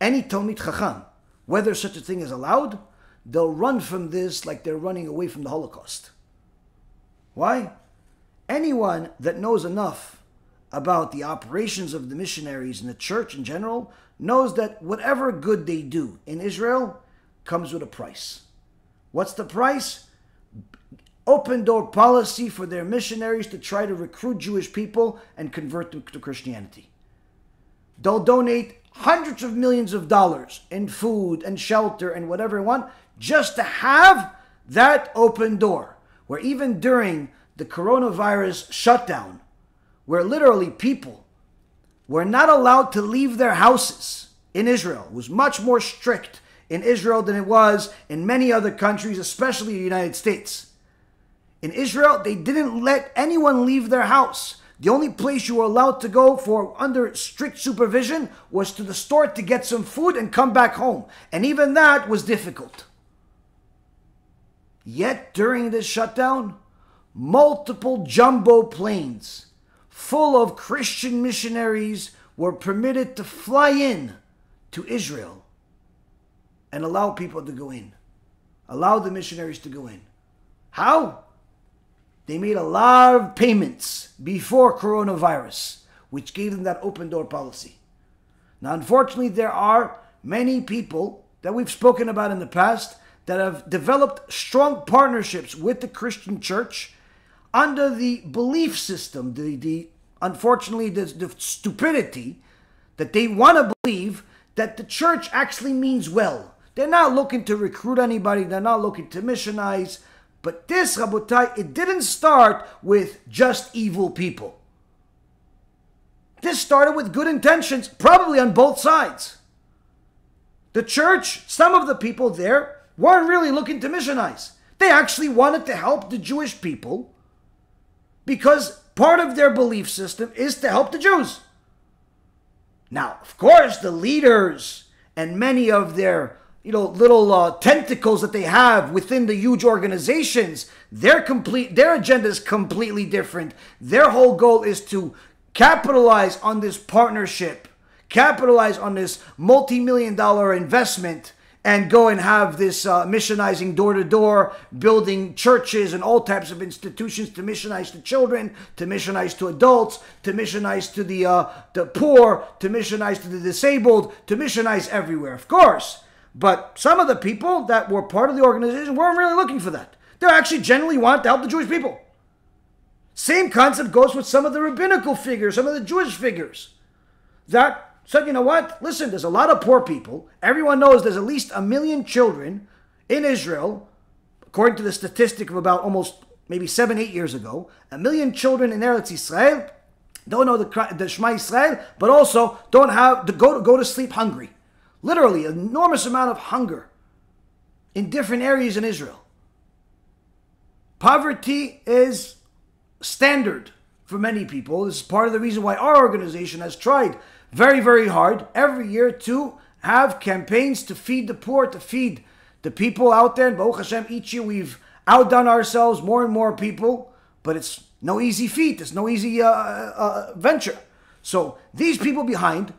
any Talmid Chacham, whether such a thing is allowed, they'll run from this like they're running away from the Holocaust. Why? Anyone that knows enough about the operations of the missionaries and the church in general knows that whatever good they do in Israel comes with a price. What's the price? Open door policy for their missionaries to try to recruit Jewish people and convert them to Christianity. They'll donate hundreds of millions of dollars in food and shelter and whatever they want just to have that open door. Where even during the coronavirus shutdown, where literally people were not allowed to leave their houses in Israel, it was much more strict in Israel than it was in many other countries, especially the United States. In Israel, they didn't let anyone leave their house. The only place you were allowed to go for under strict supervision was to the store to get some food and come back home. And even that was difficult. Yet during this shutdown, multiple jumbo planes full of Christian missionaries were permitted to fly in to Israel and allow people to go in. Allow the missionaries to go in. How? They made a lot of payments before coronavirus, which gave them that open door policy. Now, unfortunately, there are many people that we've spoken about in the past that have developed strong partnerships with the Christian church under the belief system, the, the unfortunately the, the stupidity that they want to believe that the church actually means well. They're not looking to recruit anybody, they're not looking to missionize. But this, Rabotai, it didn't start with just evil people. This started with good intentions, probably on both sides. The church, some of the people there, weren't really looking to missionize. They actually wanted to help the Jewish people because part of their belief system is to help the Jews. Now, of course, the leaders and many of their you know little uh, tentacles that they have within the huge organizations their complete their agenda is completely different their whole goal is to capitalize on this partnership capitalize on this multi-million dollar investment and go and have this uh, missionizing door to door, building churches and all types of institutions to missionize to children, to missionize to adults, to missionize to the uh, the poor, to missionize to the disabled, to missionize everywhere, of course. But some of the people that were part of the organization weren't really looking for that. They actually genuinely wanted to help the Jewish people. Same concept goes with some of the rabbinical figures, some of the Jewish figures that said, you know what? Listen, there's a lot of poor people. Everyone knows there's at least a million children in Israel, according to the statistic of about almost maybe seven, eight years ago. A million children in Eretz Israel don't know the, the Shema Israel, but also don't have to go, go to sleep hungry. Literally, enormous amount of hunger in different areas in Israel. Poverty is standard for many people. This is part of the reason why our organization has tried very, very hard every year to have campaigns to feed the poor, to feed the people out there. And Baruch Hashem, each year we've outdone ourselves, more and more people, but it's no easy feat. It's no easy uh, uh, venture. So these people behind,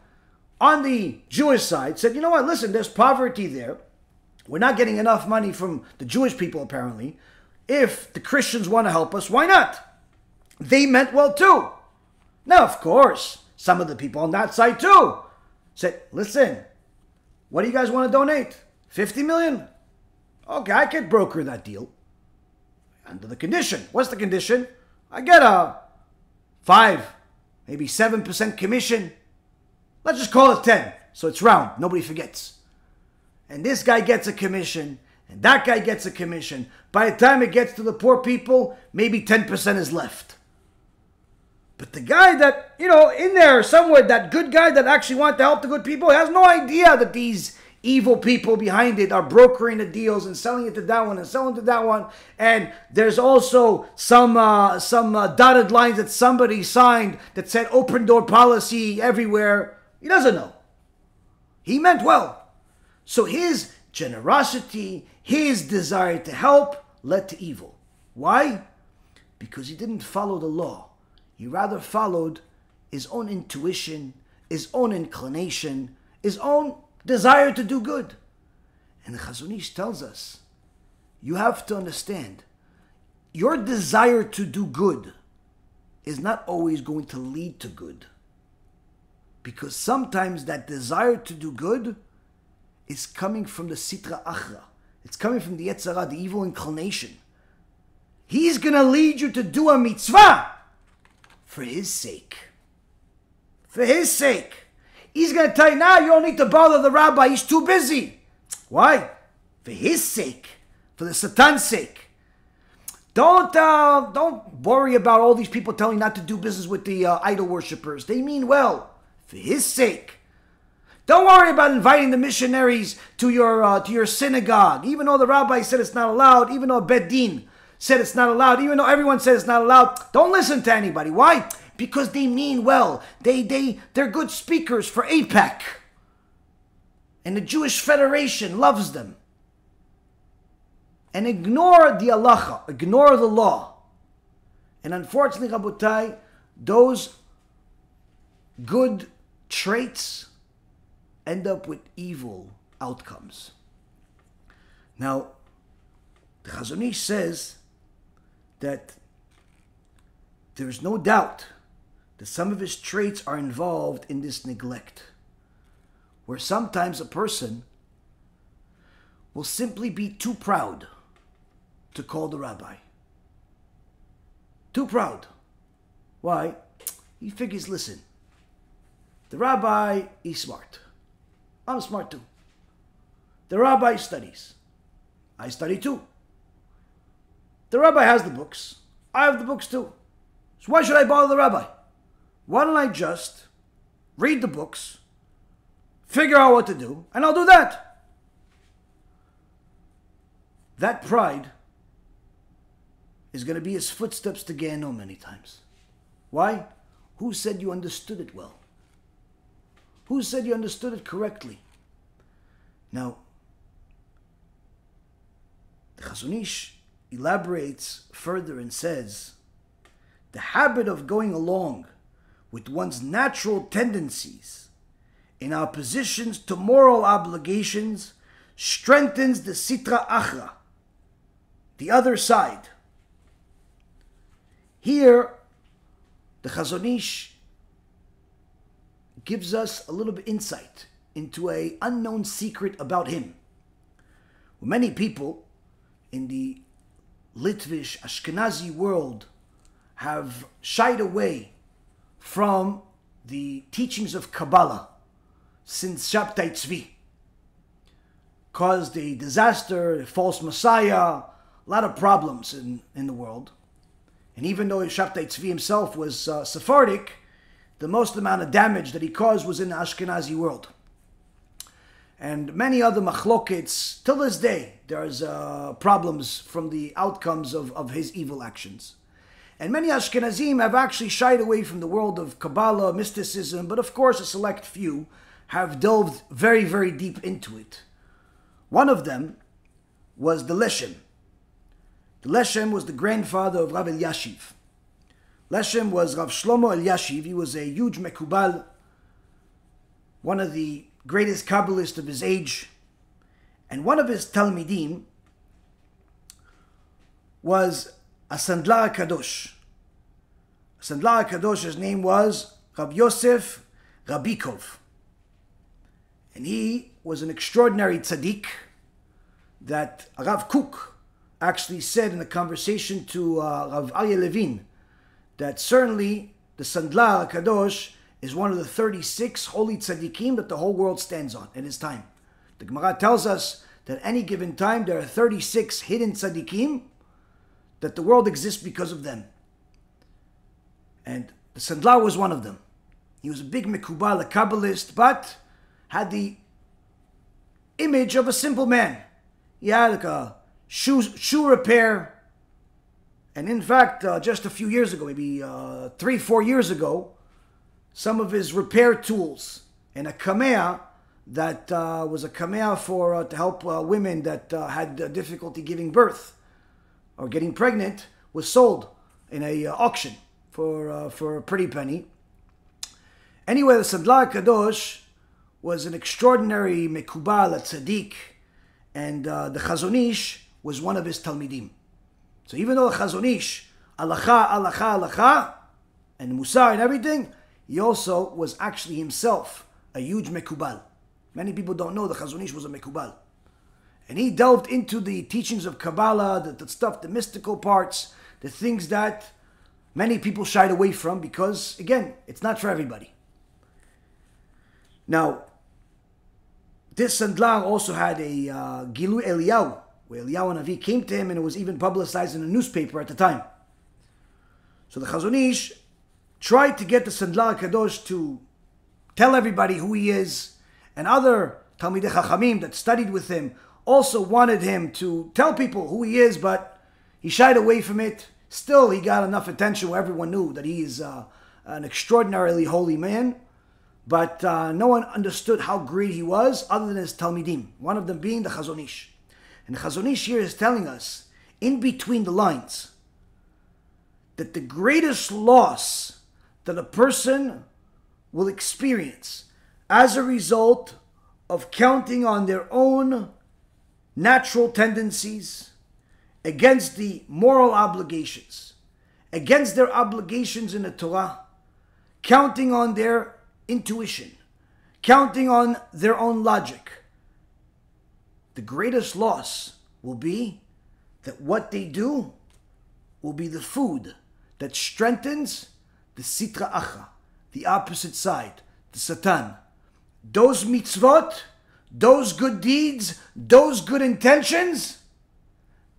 on the Jewish side, said, you know what, listen, there's poverty there. We're not getting enough money from the Jewish people, apparently. If the Christians want to help us, why not? They meant well too. Now, of course, some of the people on that side too said, listen, what do you guys want to donate? 50 million? Okay, I could broker that deal. Under the condition. What's the condition? I get a 5, maybe 7% commission. Let's just call it 10. So it's round. Nobody forgets. And this guy gets a commission, and that guy gets a commission. By the time it gets to the poor people, maybe 10% is left. But the guy that, you know, in there somewhere, that good guy that actually wanted to help the good people, has no idea that these evil people behind it are brokering the deals and selling it to that one and selling to that one. And there's also some uh, some uh, dotted lines that somebody signed that said open door policy everywhere. He doesn't know. He meant well. So his generosity, his desire to help led to evil. Why? Because he didn't follow the law. He rather followed his own intuition, his own inclination, his own desire to do good. And the Chazon Ish tells us, you have to understand, your desire to do good is not always going to lead to good. Because sometimes that desire to do good is coming from the Sitra Achra. It's coming from the Yetzer the evil inclination. He's going to lead you to do a mitzvah for his sake. For his sake. He's going to tell you, now you don't need to bother the rabbi, he's too busy. Why? For his sake. For the Satan's sake. Don't uh, don't worry about all these people telling you not to do business with the uh, idol worshippers. They mean well for his sake. Don't worry about inviting the missionaries to your uh, to your synagogue, even though the rabbi said it's not allowed, even though Beit Din said it's not allowed, even though everyone says it's not allowed. Don't listen to anybody. Why? Because they mean well. They they they're good speakers for AIPAC. And the Jewish Federation loves them. And ignore the halacha, ignore the law. And unfortunately, Rabotai, those good traits end up with evil outcomes. Now, the Chazon Ish says that there is no doubt that some of his traits are involved in this neglect, where sometimes a person will simply be too proud to call the rabbi. Too proud. Why? He figures, listen, the rabbi is smart. I'm smart too. The rabbi studies. I study too. The rabbi has the books. I have the books too. So why should I bother the rabbi? Why don't I just read the books, figure out what to do, and I'll do that? That pride is going to be his footsteps to Gehenom many times. Why? Who said you understood it well? Who said you understood it correctly? Now, the Chazon Ish elaborates further and says the habit of going along with one's natural tendencies in oppositions to moral obligations strengthens the sitra achra, the other side. Here, the Chazon Ish gives us a little bit insight into a unknown secret about him. Many people in the Litvish Ashkenazi world have shied away from the teachings of Kabbalah since Shabtai Tzvi. Caused a disaster, a false messiah, a lot of problems in, in the world. And even though Shabtai Tzvi himself was uh, Sephardic, the most amount of damage that he caused was in the Ashkenazi world. And many other machlokets, till this day, there's uh, problems from the outcomes of, of his evil actions. And many Ashkenazim have actually shied away from the world of Kabbalah, mysticism, but of course, a select few have delved very, very deep into it. One of them was the Leshem. The Leshem was the grandfather of Rav Elyashiv. Leshem was Rav Shlomo Elyashiv. He was a huge Mekubal, one of the greatest Kabbalists of his age. And one of his Talmidim was a Sandlar Kadosh. Sandlar Kadosh's name was Rab Yosef Rabikov. And he was an extraordinary tzaddik that Rav Kook actually said in a conversation to uh, Rav Aryeh Levin that certainly the Sandlar Kadosh is one of the 36 holy tzaddikim that the whole world stands on in his time. The Gemara tells us that any given time there are 36 hidden tzaddikim that the world exists because of them. And the Sandlar was one of them. He was a big Mekubal, a Kabbalist, but had the image of a simple man. He had like a shoe, shoe repair. And in fact, uh, just a few years ago, maybe uh, three, four years ago, some of his repair tools and a kamea that uh, was a kamea for uh, to help uh, women that uh, had difficulty giving birth or getting pregnant was sold in a auction for for a pretty penny. Anyway, the Sandlar Kadosh was an extraordinary mekubal, a tzaddik, and the Chazon Ish was one of his talmidim. So even though the Chazon Ish, alacha, alacha, alacha, and musar and everything, he also was actually himself a huge mekubal. Many people don't know the Chazon Ish was a mekubal. And he delved into the teachings of Kabbalah, the, the stuff, the mystical parts, the things that many people shied away from because, again, it's not for everybody. Now, this Sandlar also had a uh, Giluy Eliyahu, where Eliyahu Navi came to him and it was even publicized in a newspaper at the time. So the Chazon Ish tried to get the Sandlar Kadosh to tell everybody who he is, and other Talmidei Chachamim that studied with him also wanted him to tell people who he is, but he shied away from it. Still, he got enough attention where everyone knew that he is uh, an extraordinarily holy man. But uh, no one understood how great he was other than his Talmidim, one of them being the Chazon Ish. And the Chazon Ish here is telling us, in between the lines, that the greatest loss that a person will experience as a result of counting on their own natural tendencies against the moral obligations, against their obligations in the Torah, counting on their intuition, counting on their own logic. The greatest loss will be that what they do will be the food that strengthens the sitra achra, the opposite side, the satan. Those mitzvot, those good deeds, those good intentions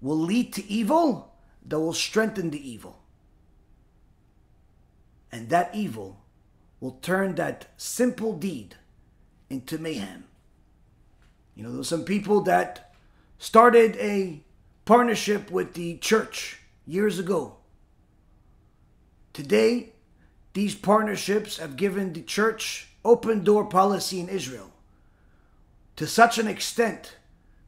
will lead to evil that will strengthen the evil. And that evil will turn that simple deed into mayhem. You know, there's some people that started a partnership with the church years ago. Today, these partnerships have given the church open door policy in Israel to such an extent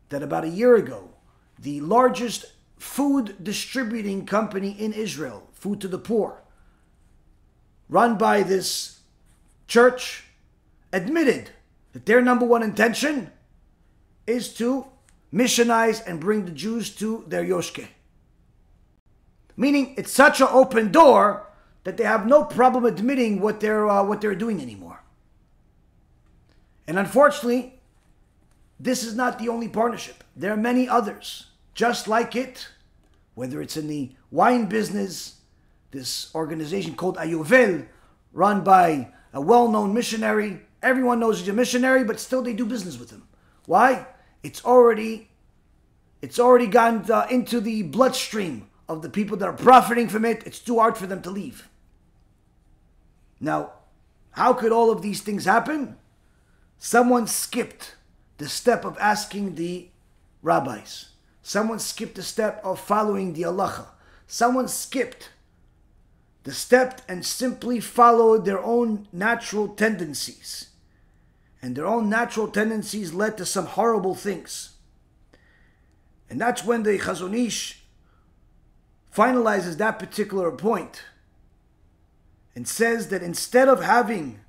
that about a year ago, the largest food distributing company in Israel, Food to the Poor, run by this church, admitted that their number one intention is to missionize and bring the Jews to their Yoshke. Meaning, it's such an open door that they have no problem admitting what they're uh, what they're doing anymore. And unfortunately, this is not the only partnership. There are many others just like it, whether it's in the wine business, this organization called HaYovel, run by a well-known missionary. Everyone knows he's a missionary, but still they do business with him. Why? It's already it's already gone uh, into the bloodstream of the people that are profiting from it. It's too hard for them to leave. Now, how could all of these things happen? Someone skipped the step of asking the rabbis. Someone skipped the step of following the halacha. Someone skipped the step and simply followed their own natural tendencies. And their own natural tendencies led to some horrible things. And that's when the Chazon Ish finalizes that particular point and says that instead of having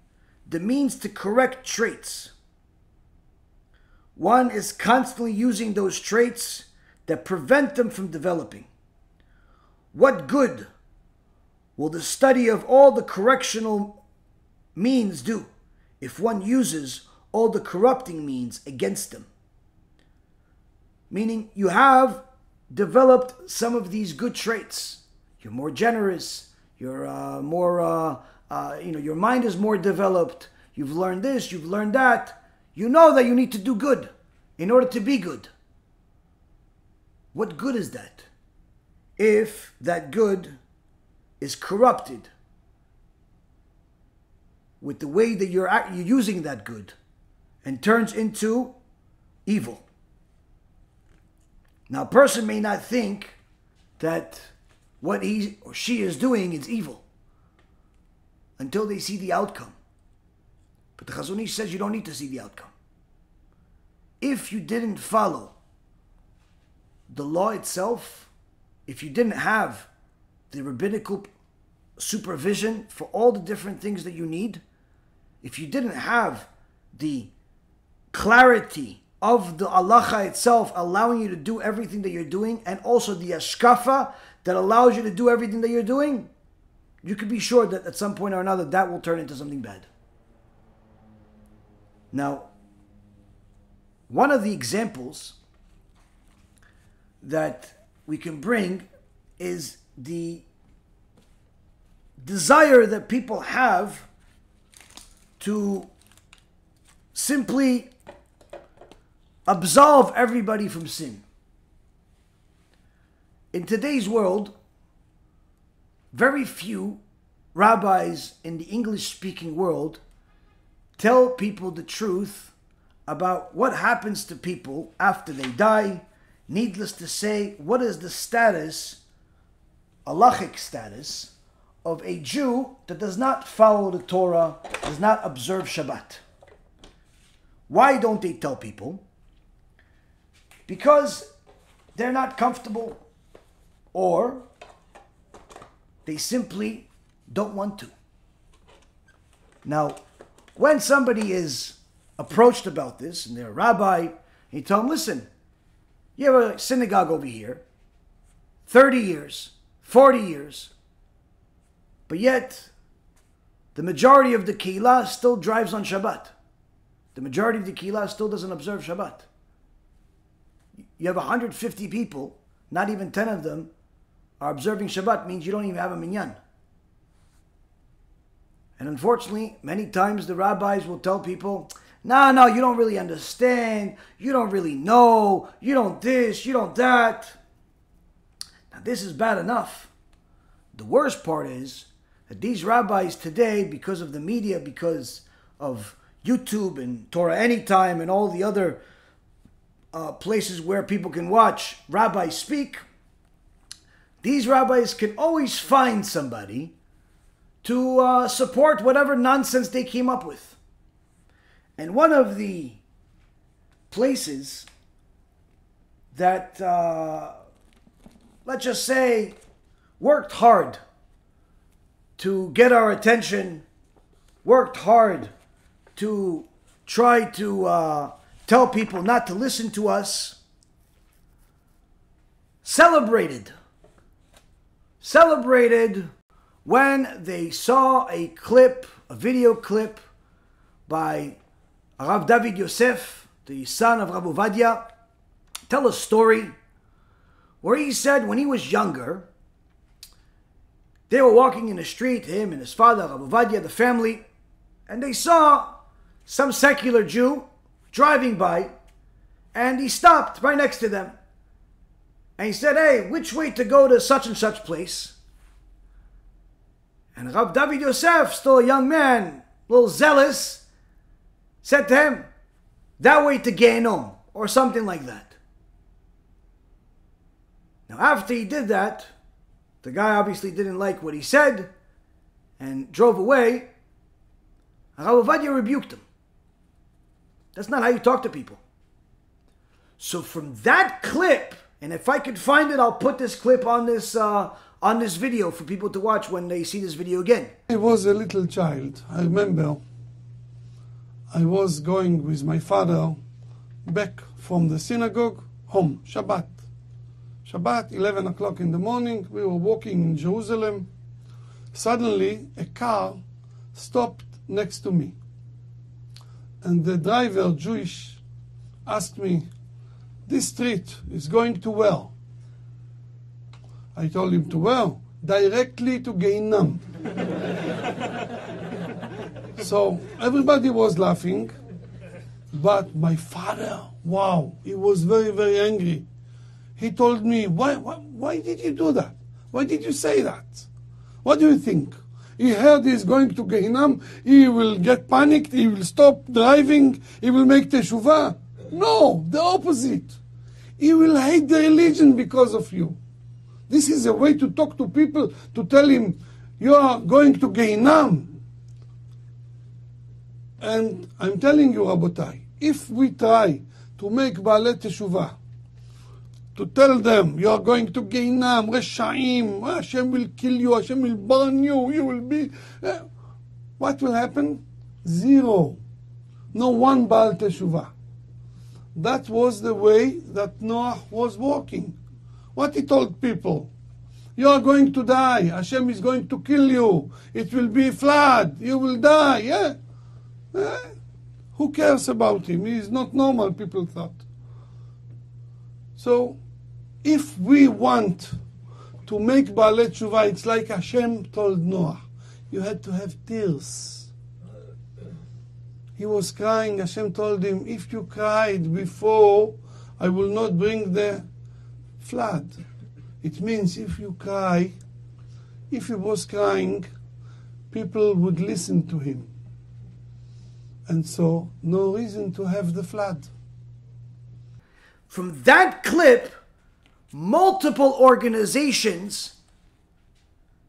the means to correct traits, one is constantly using those traits that prevent them from developing. What good will the study of all the correctional means do if one uses all the corrupting means against them? Meaning, you have developed some of these good traits. You're more generous, you're uh, more, uh, uh, you know, your mind is more developed. You've learned this, you've learned that. You know that you need to do good in order to be good. What good is that? If that good is corrupted with the way that you're, you're using that good and turns into evil. Now, a person may not think that what he or she is doing is evil until they see the outcome. But the Chazon Ish says you don't need to see the outcome. If you didn't follow the law itself, if you didn't have the rabbinical supervision for all the different things that you need, if you didn't have the clarity of the halacha itself allowing you to do everything that you're doing, and also the ashkafa that allows you to do everything that you're doing, you could be sure that at some point or another that will turn into something bad. Now, one of the examples that we can bring is the desire that people have to simply absolve everybody from sin. In today's world, very few rabbis in the English speaking world tell people the truth about what happens to people after they die. Needless to say, what is the status, halachic status, of a Jew that does not follow the Torah, does not observe Shabbat? Why don't they tell people? Because they're not comfortable or they simply don't want to. Now, when somebody is approached about this and they're a rabbi, he told him, listen, you have a synagogue over here, 30 years, 40 years, but yet the majority of the kehillah still drives on Shabbat. The majority of the kehillah still doesn't observe Shabbat. You have 150 people, not even 10 of them are observing Shabbat, means you don't even have a minyan. And unfortunately, many times the rabbis will tell people, no, no, you don't really understand. You don't really know. You don't this, you don't that. Now, this is bad enough. The worst part is that these rabbis today, because of the media, because of YouTube and Torah Anytime and all the other uh, places where people can watch rabbis speak, these rabbis can always find somebody to uh, support whatever nonsense they came up with. And one of the places that, uh, let's just say, worked hard to get our attention, worked hard to try to uh, tell people not to listen to us, celebrated, celebrated when they saw a clip, a video clip by Rav David Yosef, the son of Rav Ovadia, tell a story where he said when he was younger, they were walking in the street, him and his father, Rav Ovadia, the family, and they saw some secular Jew driving by, and he stopped right next to them. And he said, Hey, which way to go to such and such place? And Rav David Yosef, still a young man, a little zealous, said to him, That way to Gehenom, or something like that. Now, after he did that, the guy obviously didn't like what he said and drove away. Rav Ovadia rebuked him. That's not how you talk to people. So from that clip, and if I could find it, I'll put this clip on this uh, on this video for people to watch when they see this video again. I was a little child. I remember I was going with my father back from the synagogue home, Shabbat. Shabbat, 11 o'clock in the morning, we were walking in Jerusalem. Suddenly, a car stopped next to me. And the driver, Jewish, asked me, This street is going to where? I told him to where? Directly to Gehinnom. [LAUGHS] so everybody was laughing, but my father, wow, he was very, very angry. He told me, why, why, why did you do that? Why did you say that? What do you think? He heard he's going to Gehinnom, he will get panicked, he will stop driving, he will make teshuvah. No, the opposite. He will hate the religion because of you. This is a way to talk to people, to tell him, you are going to Gehinnom. And I'm telling you, Rabotai, if we try to make Baalei Teshuvah, to tell them you are going to Gehinnom, Reshaim, Hashem will kill you, Hashem will burn you, you will be. Uh, what will happen? Zero. No one Baal Teshuvah. That was the way that Noah was walking. What he told people. You are going to die. Hashem is going to kill you. It will be flood. You will die. Yeah. Eh? Who cares about him? He is not normal, people thought. So, if we want to make Baalei Tshuva, it's like Hashem told Noah. You had to have tears. He was crying. Hashem told him, If you cried before, I will not bring the flood. It means if you cry, if he was crying, people would listen to him. And so, no reason to have the flood. From that clip, multiple organizations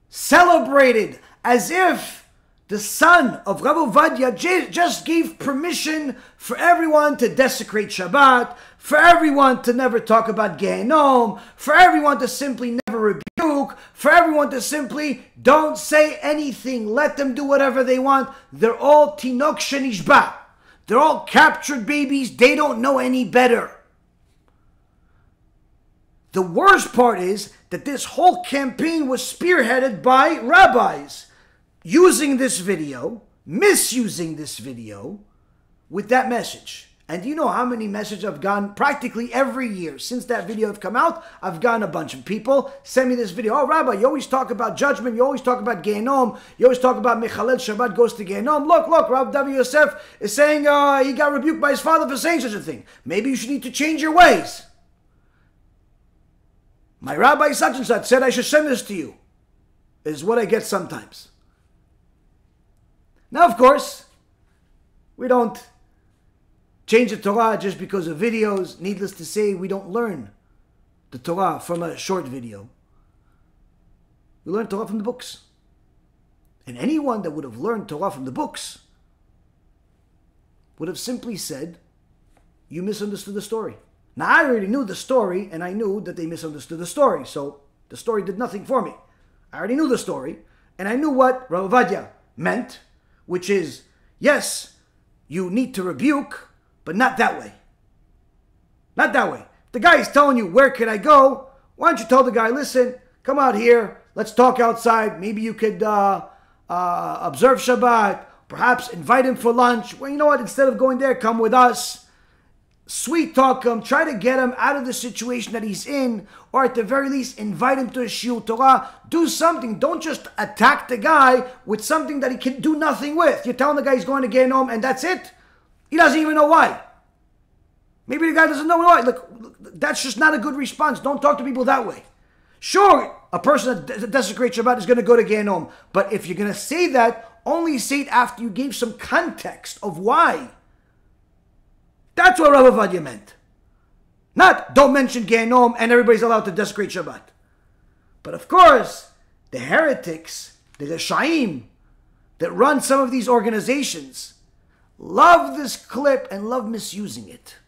celebrated as if the son of Rav Ovadia just gave permission for everyone to desecrate Shabbat, for everyone to never talk about Gehenom, for everyone to simply never rebuke for everyone to simply don't say anything. Let them do whatever they want. They're all tinok shenishba. They're all captured babies. They don't know any better. The worst part is that this whole campaign was spearheaded by rabbis using this video, misusing this video with that message. And do you know how many messages I've gotten practically every year since that video have come out? I've gotten a bunch of people send me this video. Oh, Rabbi, you always talk about judgment. You always talk about Gehenom. You always talk about Michalel Shabbat goes to Gehenom. Look, look, Rav W. Yosef is saying uh, he got rebuked by his father for saying such a thing. Maybe you should need to change your ways. My rabbi such and such said I should send this to you, is what I get sometimes. Now, of course, we don't change the Torah just because of videos. Needless to say, we don't learn the Torah from a short video. We learn Torah from the books. And anyone that would have learned Torah from the books would have simply said, You misunderstood the story. Now, I already knew the story, and I knew that they misunderstood the story, so the story did nothing for me. I already knew the story, and I knew what Rav Ovadia meant, which is, yes, you need to rebuke, but not that way. Not that way. The guy is telling you, where can I go? Why don't you tell the guy, listen, come out here, let's talk outside. Maybe you could uh, uh, observe Shabbat, perhaps invite him for lunch. Well, you know what? Instead of going there, come with us sweet talk him, try to get him out of the situation that he's in, or at the very least, invite him to a shiur Torah. Do something. Don't just attack the guy with something that he can do nothing with. You're telling the guy he's going to home and that's it? He doesn't even know why. Maybe the guy doesn't know why. Look, that's just not a good response. Don't talk to people that way. Sure, a person that desecrates Shabbat is going to go to Gehenom. But if you're going to say that, only say it after you gave some context of why. That's what Rav Ovadia meant. Not don't mention Gehenom and everybody's allowed to desecrate Shabbat. But of course, the heretics, the Reshaim, that run some of these organizations, love this clip and love misusing it.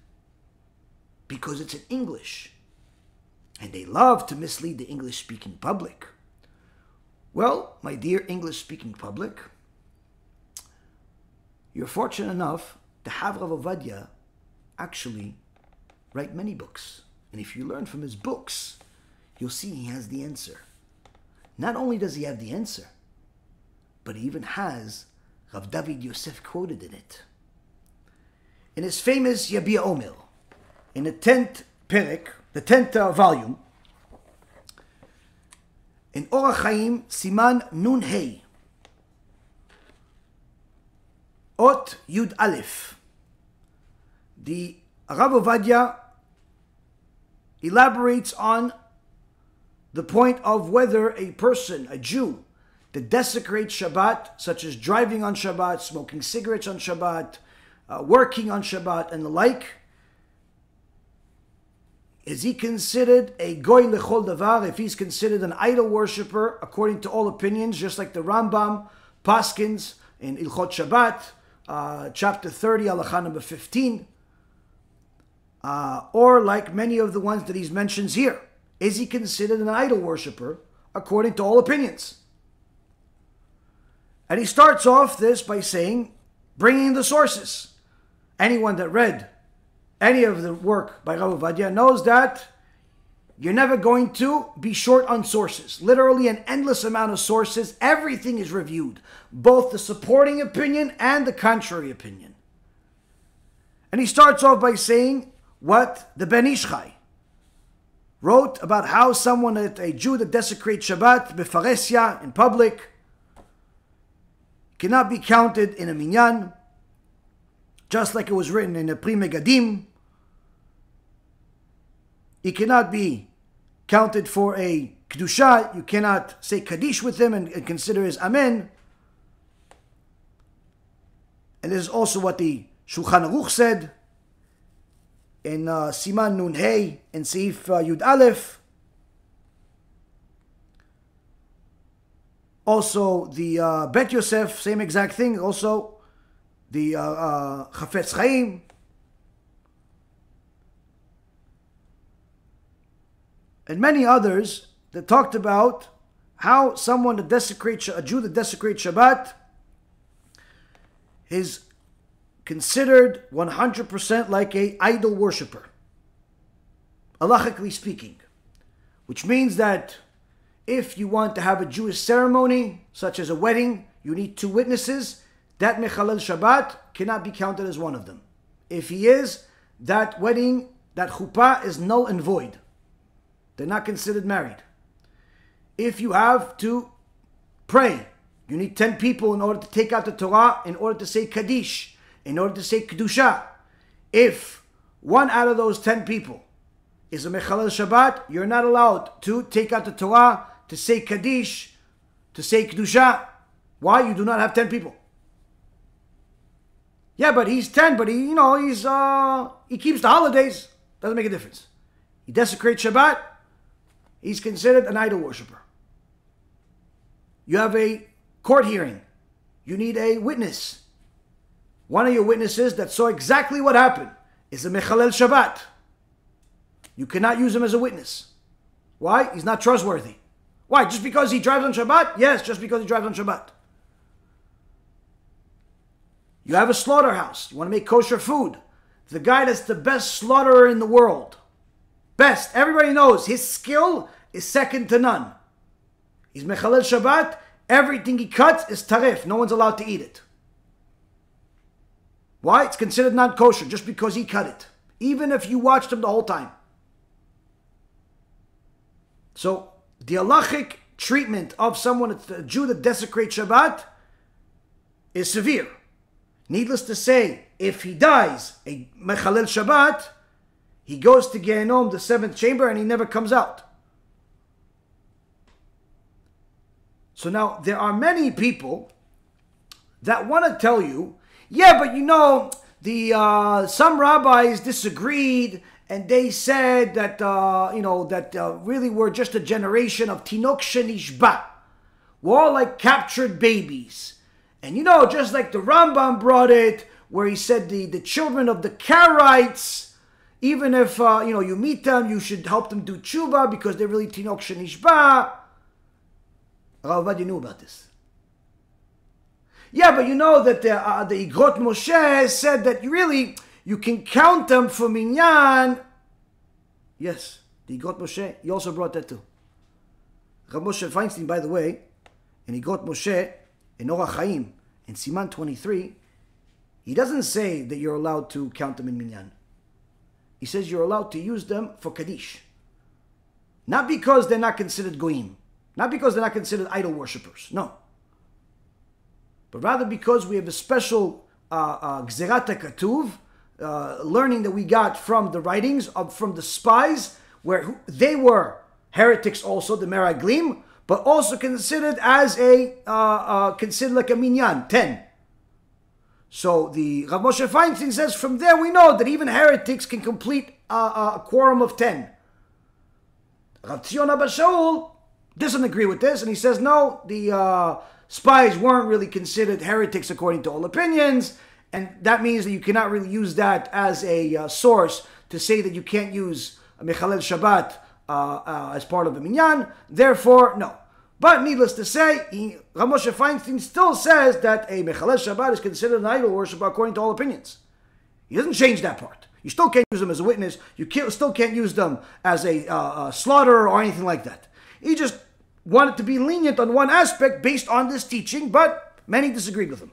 Because it's in English. And they love to mislead the English speaking public. Well, my dear English speaking public, you're fortunate enough to have Rav Ovadia actually write many books. And if you learn from his books, you'll see he has the answer. Not only does he have the answer, but he even has Rav David Yosef quoted in it. In his famous Yabia Omer, in the 10th Perek, the 10th uh, volume, in Orach Chaim, Siman Nun Hey, Ot Yud Aleph, the Rav Ovadia elaborates on the point of whether a person, a Jew, that desecrates Shabbat, such as driving on Shabbat, smoking cigarettes on Shabbat, uh, working on Shabbat, and the like, is he considered a goy lechol davar? If he's considered an idol worshiper, according to all opinions, just like the Rambam, Paskins in Hilchot Shabbat, uh, chapter 30, halacha number 15, uh, or like many of the ones that he mentions here. Is he considered an idol worshiper according to all opinions? And he starts off this by saying, bringing the sources. Anyone that read any of the work by Rav Ovadia knows that you're never going to be short on sources. Literally, an endless amount of sources. Everything is reviewed, both the supporting opinion and the contrary opinion. And he starts off by saying, what the Ben Ish Chai wrote about how someone, a Jew that desecrates Shabbat, befaresia, in public, cannot be counted in a minyan, just like it was written in the Pri Megadim. He cannot be counted for a kedusha. You cannot say kaddish with him and, and consider his amen. And this is also what the Shulchan Aruch said in uh, Siman Nun Hey in Seif uh, Yud Aleph. Also, the uh, Bet Yosef, same exact thing. Also, the uh, uh, Chafetz Chaim. And many others that talked about how someone that desecrates a Jew that desecrates Shabbat is considered 100% like a idol worshiper, halachically speaking, which means that if you want to have a Jewish ceremony, such as a wedding, you need two witnesses. That Mechalel Shabbat cannot be counted as one of them. If he is, that wedding, that chuppah is null and void. They're not considered married. If you have to pray, you need 10 people in order to take out the Torah, in order to say Kaddish, in order to say Kedusha. If one out of those 10 people is a Mechalel Shabbat, you're not allowed to take out the Torah, to say Kaddish, to say Kedusha. Why? You do not have 10 people. Yeah, but he's 10, but he, you know, he's, uh, he keeps the holidays. Doesn't make a difference. He desecrates Shabbat. He's considered an idol worshiper. You have a court hearing. You need a witness. One of your witnesses that saw exactly what happened is a Mechalel Shabbat. You cannot use him as a witness. Why? He's not trustworthy. Why? Just because he drives on Shabbat? Yes, just because he drives on Shabbat. You have a slaughterhouse. You want to make kosher food. The guy that's the best slaughterer in the world. Best. Everybody knows his skill is second to none. He's Mechalel Shabbat. Everything he cuts is tarif. No one's allowed to eat it. Why? It's considered non kosher just because he cut it. Even if you watched him the whole time. So, the halachic treatment of someone, a Jew that desecrates Shabbat, is severe. Needless to say, if he dies a Mechalel Shabbat, he goes to Gehenom, the seventh chamber, and he never comes out. So now there are many people that want to tell you, yeah, but you know, the uh, some rabbis disagreed and they said that uh, you know that uh, really we're just a generation of tinok shenishba. We're all like captured babies. And you know, just like the Rambam brought it, where he said the, the children of the Karaites, even if uh, you know you meet them, you should help them do tshuva because they're really tinok shenishba. Rav you knew about this. Yeah, but you know that the, uh, the Igrot Moshe said that really you can count them for minyan. Yes, the Igrot Moshe. He also brought that too. Rav Moshe Feinstein, by the way, in Igrot Moshe, in Orach Chaim, in Siman 23, he doesn't say that you're allowed to count them in minyan. He says you're allowed to use them for Kaddish. Not because they're not considered goyim. Not because they're not considered idol worshippers. No. But rather because we have a special uh, uh, katuv, uh, learning that we got from the writings of from the spies, where they were heretics also, the Meraglim, but also considered as a uh, uh, considered like a minyan, ten. So the Rav Moshe Feinstein says from there we know that even heretics can complete a quorum of ten. Rav Tzion Shaul doesn't agree with this, and he says no, the uh, spies weren't really considered heretics according to all opinions, and that means that you cannot really use that as a uh, source to say that you can't use Mechalel Shabbat uh, uh, as part of the minyan. Therefore, no. But needless to say, he, Rav Moshe Feinstein still says that a Mechalel Shabbat is considered an idol worship according to all opinions. He doesn't change that part. You still can't use them as a witness. You can't, still can't use them as a, uh, a slaughterer or anything like that. He just wanted to be lenient on one aspect based on this teaching, but many disagreed with him.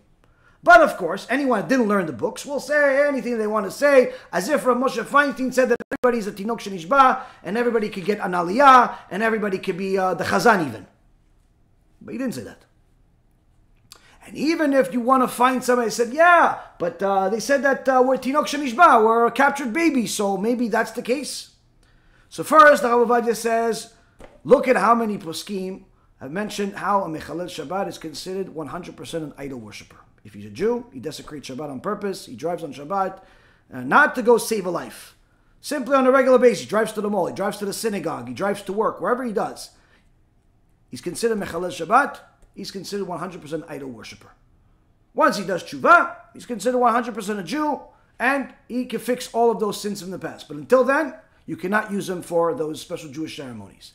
But of course, anyone that didn't learn the books will say anything they want to say, as if Rav Moshe Feinstein said that everybody's a Tinok Shenishba, and everybody could get an aliyah, and everybody could be uh, the Chazan even. But he didn't say that. And even if you want to find somebody said, yeah, but uh, they said that uh, we're Tinok Shenishba, we're a captured baby, so maybe that's the case. So first, the Rav says, look at how many poskim have mentioned how a Mechalel Shabbat is considered 100% an idol worshiper. If he's a Jew, he desecrates Shabbat on purpose, he drives on Shabbat, uh, not to go save a life. Simply on a regular basis, he drives to the mall, he drives to the synagogue, he drives to work, wherever he does. He's considered Mechalel Shabbat, he's considered 100% idol worshiper. Once he does tshuva, he's considered 100% a Jew, and he can fix all of those sins from the past. But until then, you cannot use him for those special Jewish ceremonies.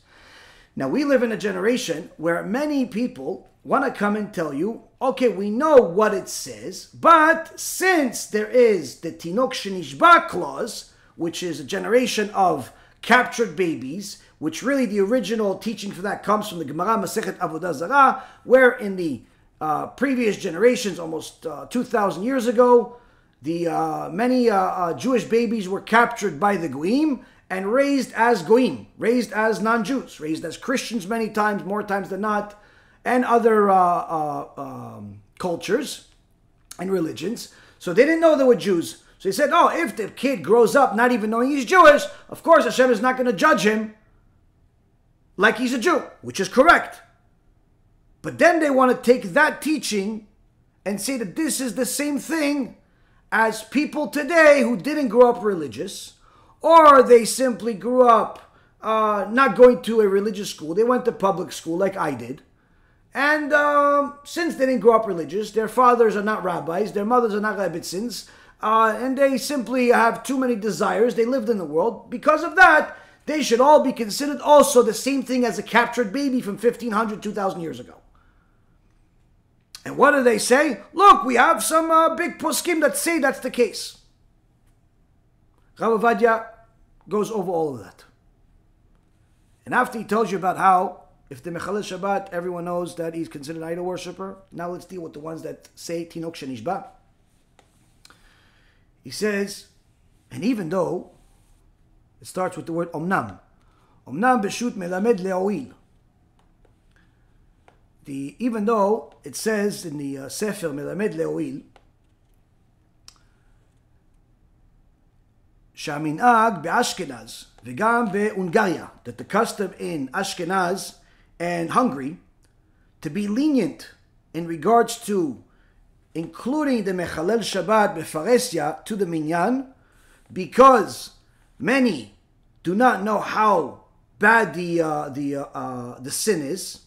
Now, we live in a generation where many people want to come and tell you, okay, we know what it says, but since there is the Tinok Shenishba clause, which is a generation of captured babies, which really the original teaching for that comes from the Gemara Masechet Avodah Zarah, where in the uh, previous generations, almost uh, 2,000 years ago, the uh, many uh, uh, Jewish babies were captured by the Goim and raised as Goim, raised as non-Jews, raised as Christians many times, more times than not, and other uh, um, cultures and religions. So they didn't know they were Jews. So he said, oh, if the kid grows up not even knowing he's Jewish, of course Hashem is not going to judge him like he's a Jew, which is correct. But then they want to take that teaching and say that this is the same thing as people today who didn't grow up religious, or they simply grew up uh, not going to a religious school. They went to public school like I did. And um, since they didn't grow up religious, their fathers are not rabbis, their mothers are not rebbitzins, uh, and they simply have too many desires. They lived in the world. Because of that, they should all be considered also the same thing as a captured baby from 1500, 2000 years ago. And what do they say? Look, we have some uh, big poskim that say that's the case. Rav goes over all of that. And after he tells you about how, if the Mechalel Shabbat, everyone knows that he's considered an idol worshiper, now let's deal with the ones that say Tinok Shenishba. He says, and even though it starts with the word Omnam, Omnam Beshut Melamed Le'oil, the even though it says in the uh, Sefer Melamed Le'oil שהמנהג באשכנז וגם בהונגריה, that the custom in Ashkenaz and Hungary to be lenient in regards to including the Mechalel Shabbat Befaresia to the Minyan because many do not know how bad the, uh, the, uh, uh, the sin is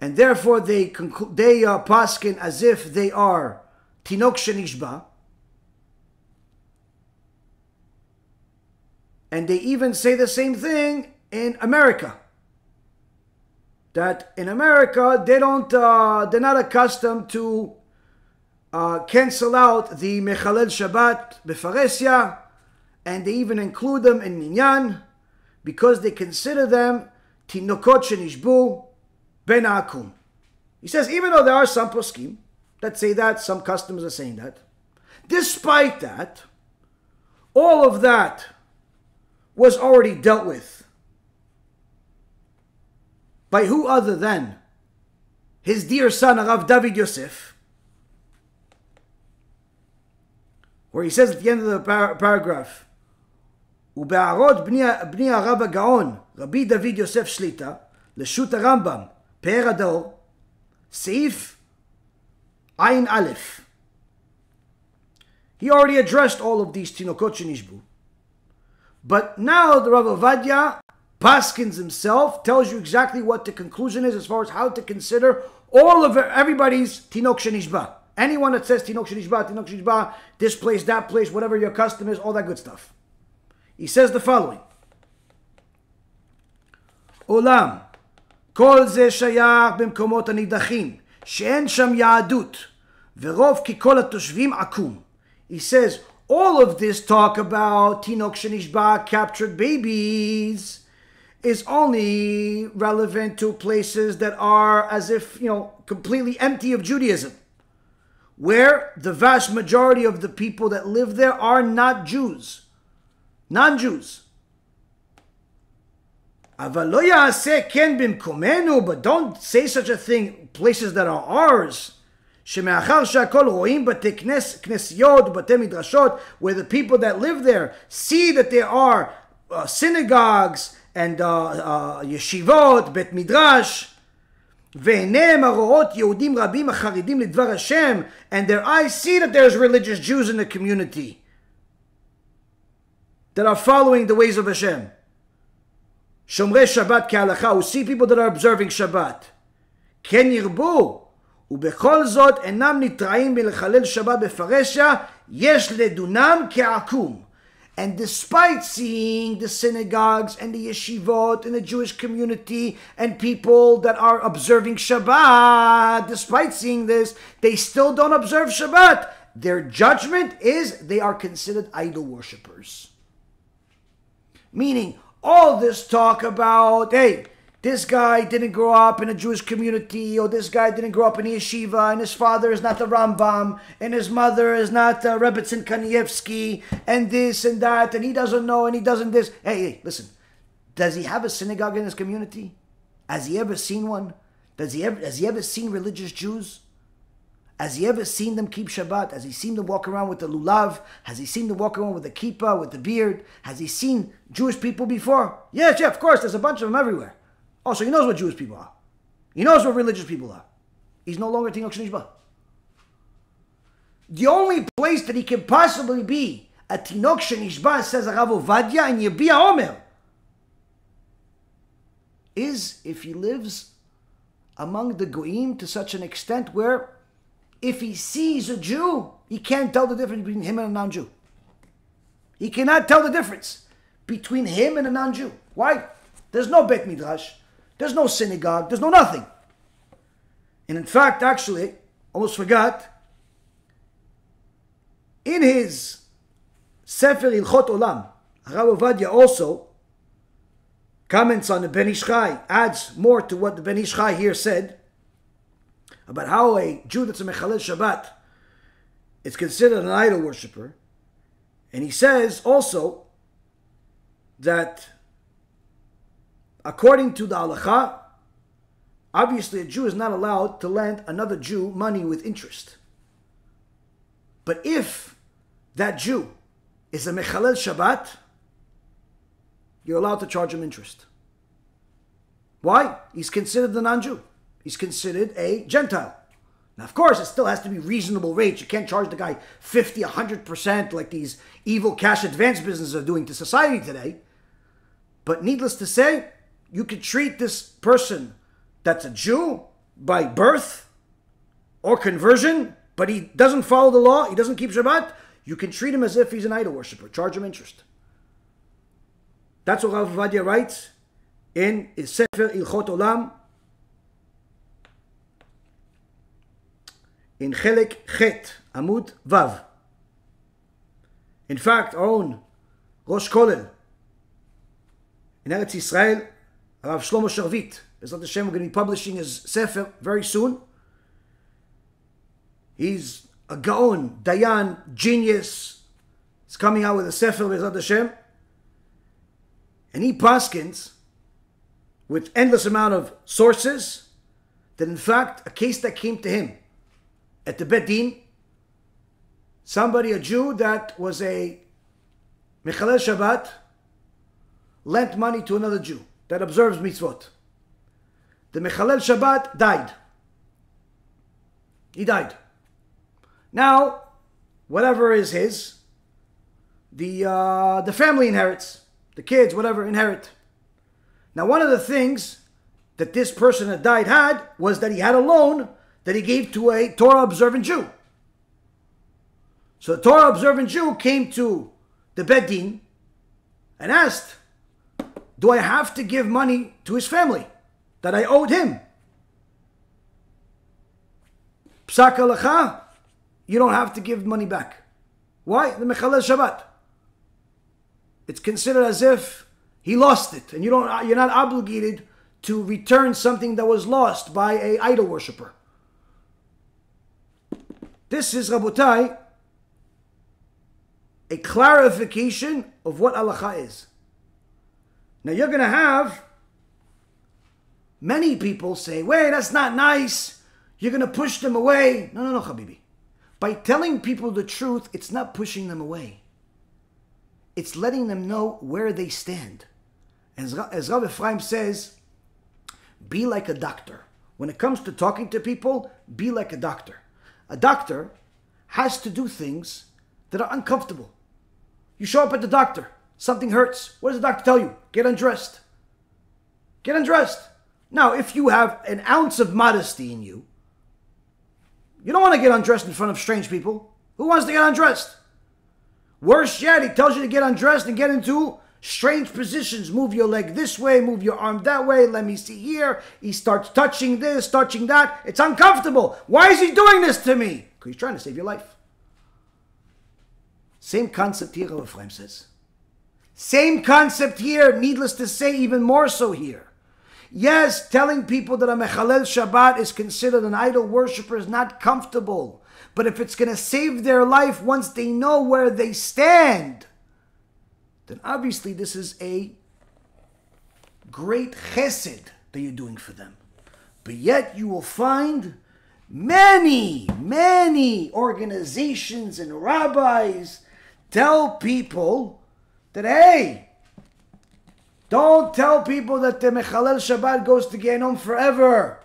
and therefore they conclu- they are paskin as if they are tinok shenishba, and they even say the same thing in America. That in America they don't uh, they're not accustomed to uh, cancel out the mechalel Shabbat befaresia, and they even include them in minyan because they consider them tinokot shenishbu Ben Akum. He says, even though there are some poskim that say that, some customs are saying that, despite that, all of that was already dealt with by who other than his dear son Rav David Yosef, where he says at the end of the par- paragraph, ובהערות בני הרב הגאון, רבי דוד יוסף שליטה, לשו"ת הרמב"ם, פאר הדור, סעיף Ayn Aleph. He already addressed all of these Tinokot But now the Rav Ovadia Paskins himself tells you exactly what the conclusion is as far as how to consider all of everybody's Tinok Anyone that says Tinok Shenishba, Tinok this place, that place, whatever your custom is, all that good stuff. He says the following. Olam, כל זה שייך במקומות הנידחים. שאין שם יהדות, ורוב ככל התושבים עקום. He says, all of this talk about תינוק שנשבע, captured babies, is only relevant to places that are as if, you know, completely empty of Judaism. Where the vast majority of the people that live there are not Jews, non Jews. אבל לא יעשה כן במקומנו, but don't say such a thing, places that are ours. שמאחר שהכל רואים בתי כנס, כנסיות ובתי מדרשות, where the people that live there see that there are uh, synagogues and uh, uh, ישיבות, בית מדרש, ועיניהם הרואות יהודים רבים החרדים לדבר השם, and their eyes see that there's religious Jews in the community that are following the ways of Hashem. שומרי שבת כהלכה, we see people that are observing שבת. כן ירבו, ובכל זאת אינם נתראים מלחלל שבת בפרשיה, יש לדונם כעקום. And despite seeing the synagogues and the yeshivot and the Jewish community and people that are observing Shabbat, despite seeing this, they still don't observe Shabbat. Their judgment is they are considered idol worshippers. Meaning, all this talk about, hey, this guy didn't grow up in a Jewish community, or this guy didn't grow up in a yeshiva, and his father is not the Rambam, and his mother is not uh, Rebbetzin Kanievsky, and this and that, and he doesn't know, and he doesn't this. Hey, hey, listen. Does he have a synagogue in his community? Has he ever seen one? Does he ever, has he ever seen religious Jews? Has he ever seen them keep Shabbat? Has he seen them walk around with the lulav? Has he seen them walk around with the kippah, with the beard? Has he seen Jewish people before? Yes, yeah, of course. There's a bunch of them everywhere. Oh, so he knows what Jewish people are. He knows what religious people are. He's no longer Tinok Shnishba. The only place that he can possibly be a Tinok Shnishba, says Rav Ovadia and Yabia Omer, is if he lives among the Goim to such an extent where if he sees a Jew, he can't tell the difference between him and a non Jew. He cannot tell the difference between him and a non Jew. Why? There's no Bet Midrash. There's no synagogue. There's no nothing. And in fact, actually, almost forgot, in his Sefer Halichot Olam, Rav Ovadia also comments on the Ben Ish Chai, adds more to what the Ben Ish Chai here said about how a Jew that's a Mechalel Shabbat is considered an idol worshiper. And he says also that according to the halacha, obviously a Jew is not allowed to lend another Jew money with interest. But if that Jew is a Mechalel Shabbat, you're allowed to charge him interest. Why? He's considered a non Jew. He's considered a Gentile. Now, of course, it still has to be reasonable rates. You can't charge the guy 50, 100% like these evil cash advance businesses are doing to society today. But needless to say, you could treat this person that's a Jew by birth or conversion, but he doesn't follow the law, he doesn't keep Shabbat, you can treat him as if he's an idol worshiper, charge him interest. That's what Rav Ovadia writes in his Sefer Halichot Olam, in Chelek Chet, Amud Vav. In fact, our own Rosh Kolel in Eretz Yisrael, Rav Shlomo Sharvit. Bezrat Hashem, we're going to be publishing his Sefer very soon. He's a Gaon, Dayan, genius. He's coming out with a Sefer, Bezrat Hashem. And he paskins with endless amount of sources that in fact a case that came to him at the Beit Din, somebody, a Jew that was a Mechalel Shabbat, lent money to another Jew that observes mitzvot. The Mechalel Shabbat died. He died. Now, whatever is his, the uh, the family inherits. The kids, whatever, inherit. Now, one of the things that this person that died had was that he had a loan that he gave to a Torah observant Jew. So the Torah observant Jew came to the Beit Din and asked, do I have to give money to his family that I owed him? Psak halacha, you don't have to give money back. Why? The Mechalel Shabbat. It's considered as if he lost it, and you don't. You're not obligated to return something that was lost by a idol worshiper. This is Rabotai, a clarification of what halacha is. Now you're going to have many people say, wait, that's not nice. You're going to push them away. No, no, no, Habibi. By telling people the truth, it's not pushing them away. It's letting them know where they stand. As, as Rav Ephraim says, be like a doctor. When it comes to talking to people, be like a doctor. A doctor has to do things that are uncomfortable. You show up at the doctor. Something hurts. What does the doctor tell you? Get undressed. Get undressed. Now, if you have an ounce of modesty in you, you don't want to get undressed in front of strange people. Who wants to get undressed? Worse yet, he tells you to get undressed and get into strange positions. Move your leg this way, move your arm that way. Let me see here. He starts touching this, touching that. It's uncomfortable. Why is he doing this to me? Because he's trying to save your life. Same concept here, Rav Ephraim says. Same concept here, needless to say, even more so here. Yes, telling people that a Mechalel Shabbat is considered an idol worshiper is not comfortable. But if it's going to save their life once they know where they stand, then obviously this is a great chesed that you're doing for them. But yet you will find many, many organizations and rabbis tell people that, hey, don't tell people that the Mechalel Shabbat goes to Gehenom forever.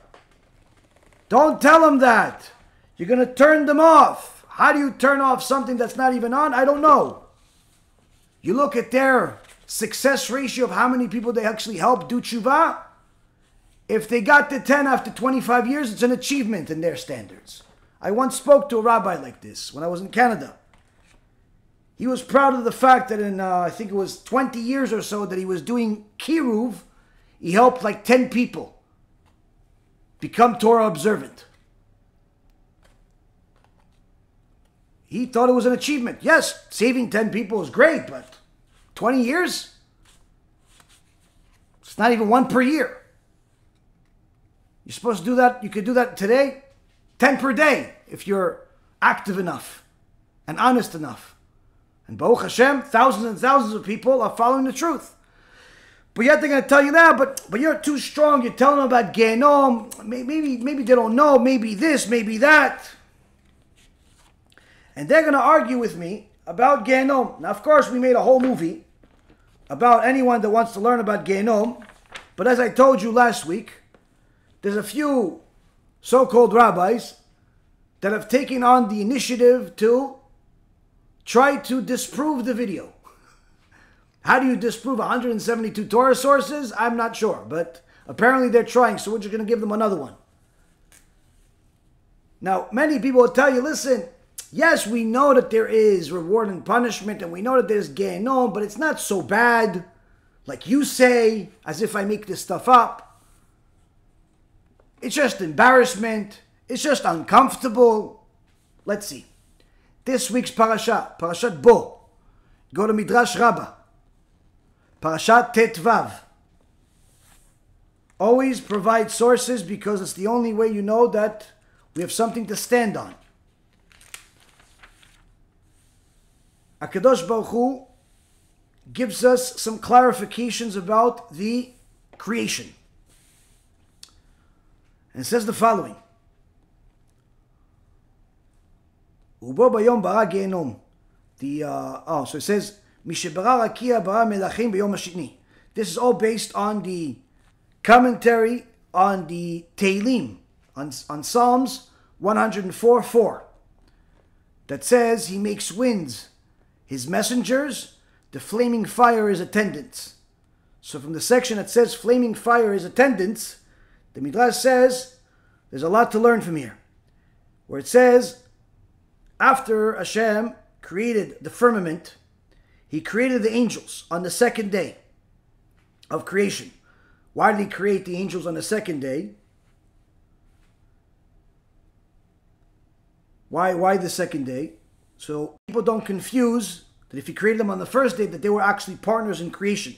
Don't tell them that. You're going to turn them off. How do you turn off something that's not even on? I don't know. You look at their success ratio of how many people they actually help do tshuva. If they got to 10 after 25 years, it's an achievement in their standards. I once spoke to a rabbi like this when I was in Canada. He was proud of the fact that in, uh, I think it was 20 years or so, that he was doing Kiruv, he helped like 10 people become Torah observant. He thought it was an achievement. Yes, saving 10 people is great, but 20 years? It's not even one per year. You're supposed to do that, you could do that today, 10 per day, if you're active enough and honest enough. And Baruch Hashem, thousands and thousands of people are following the truth. But yet they're going to tell you that, but but you're too strong. You're telling them about Gehenom. Maybe maybe they don't know. Maybe this. Maybe that. And they're going to argue with me about Gehenom. Now, of course, we made a whole movie about anyone that wants to learn about Gehenom. But as I told you last week, there's a few so-called rabbis that have taken on the initiative to try to disprove the video. [LAUGHS] How do you disprove 172 Torah sources? I'm not sure, but apparently they're trying, so we're just going to give them another one. Now, many people will tell you, listen, yes, we know that there is reward and punishment, and we know that there's Gehenom, but it's not so bad, like you say, as if I make this stuff up. It's just embarrassment. It's just uncomfortable. Let's see. This week's parasha, Parashat Bo. Go to Midrash Rabbah. Parashat Tetvav. Always provide sources because it's the only way you know that we have something to stand on. Akadosh Baruch Hu gives us some clarifications about the creation. And says the following. ובו ביום ברא גיהנום. The, uh, oh, so it says, משברא רקיע ברא מלכים ביום השני. This is all based on the commentary on the Tehillim, on, on Psalms 104 4, that says he makes winds his messengers, the flaming fire is attendants. So from the section that says flaming fire is attendants, the Midrash says there's a lot to learn from here. Where it says, after Hashem created the firmament, he created the angels on the second day of creation. Why did he create the angels on the second day? Why, why the second day? So people don't confuse that if he created them on the first day, that they were actually partners in creation.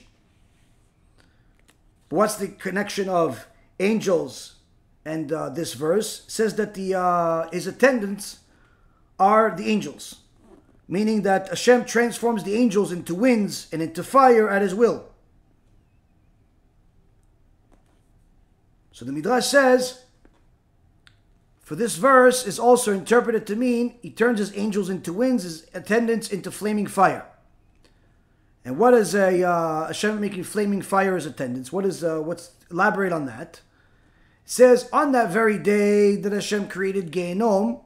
But what's the connection of angels and uh, this verse? It says that the uh, his attendants are the angels, meaning that Hashem transforms the angels into winds and into fire at his will. So the Midrash says, for this verse is also interpreted to mean he turns his angels into winds, his attendants into flaming fire. And what is a uh, Hashem making flaming fire as attendants? What is uh, what's elaborate on that? It says on that very day that Hashem created Gehenom,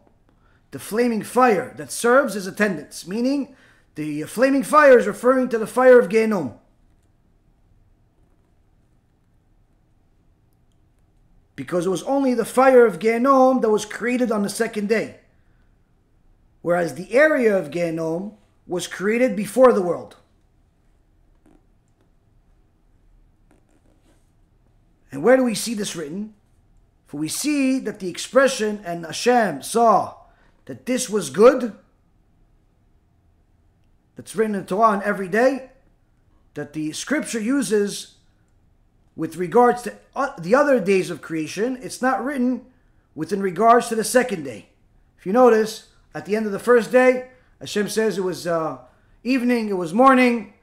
the flaming fire that serves as attendants, meaning the flaming fire is referring to the fire of Gehenom. Because it was only the fire of Gehenom that was created on the second day. Whereas the area of Gehenom was created before the world. And where do we see this written? For we see that the expression, and Hashem saw that this was good, that's written in the Torah on every day, that the scripture uses with regards to uh, the other days of creation, it's not written within regards to the second day. If you notice, at the end of the first day, Hashem says it was uh, evening, it was morning,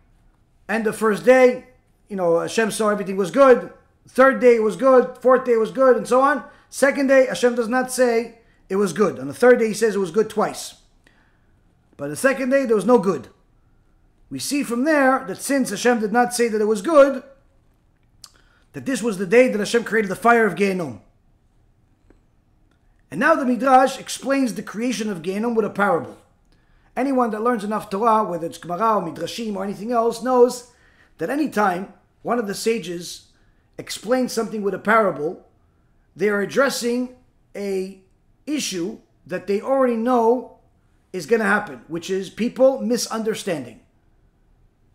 end the first day. You know, Hashem saw everything was good. Third day was good. Fourth day was good, and so on. Second day, Hashem does not say it was good. On the third day, He says it was good twice. But the second day, there was no good. We see from there that since Hashem did not say that it was good, that this was the day that Hashem created the fire of Gehenom. And now the Midrash explains the creation of Gehenom with a parable. Anyone that learns enough Torah, whether it's Gemara or Midrashim or anything else, knows that any time one of the sages explains something with a parable, they are addressing a issue that they already know is going to happen, which is people misunderstanding.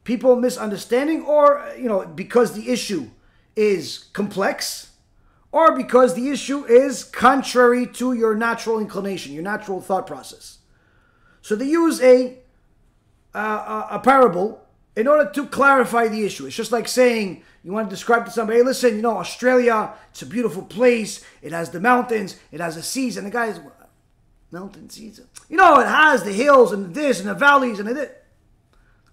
People misunderstanding, or, you know, because the issue is complex, or because the issue is contrary to your natural inclination, your natural thought process. So they use a, uh, a parable in order to clarify the issue. It's just like saying you want to describe to somebody, hey, listen, you know, Australia, it's a beautiful place. It has the mountains, it has the seas, and the guy's mountain seas. You know, it has the hills and this and the valleys and it.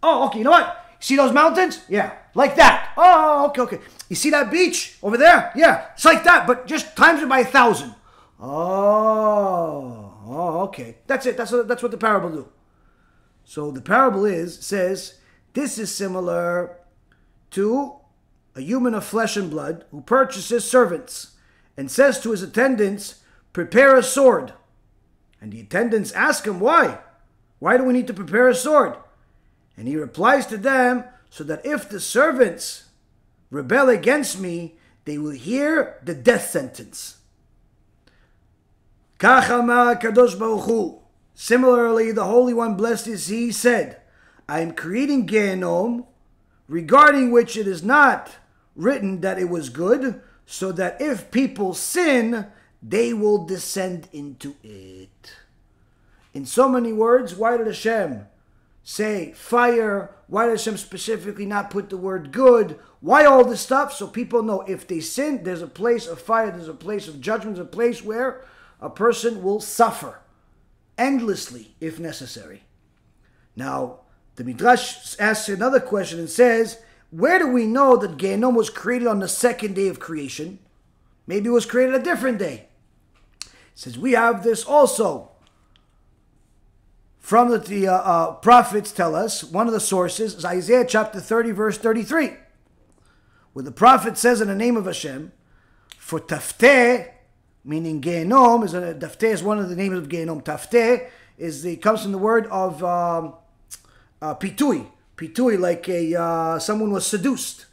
Oh, okay. You know what? See those mountains? Yeah, like that. Oh, okay, okay. You see that beach over there? Yeah, it's like that, but just times it by a thousand. Oh, oh, okay. That's it. That's what, that's what the parable do. So the parable is says this is similar to a human of flesh and blood who purchases servants and says to his attendants, "Prepare a sword." And the attendants ask him, "Why? Why do we need to prepare a sword?" And he replies to them, so that if the servants rebel against me, they will hear the death sentence. Similarly, the Holy One, blessed is He, said, I am creating Gehenom, regarding which it is not written that it was good, so that if people sin, they will descend into it. In so many words, why did Hashem say fire? Why does Hashem specifically not put the word good? Why all this stuff? So people know if they sin, there's a place of fire, there's a place of judgment, there's a place where a person will suffer endlessly if necessary. Now, the Midrash asks another question and says, Where do we know that Gehenom was created on the second day of creation? Maybe it was created a different day. It says, We have this also from the, the uh, uh, prophets tell us, one of the sources is Isaiah chapter 30, verse 33, where the prophet says in the name of Hashem, for tafteh, meaning Gehenom, is a, tafteh is one of the names of Gehenom. Tafteh is the, comes from the word of um, uh, pitui. Pitui, like a uh, someone was seduced,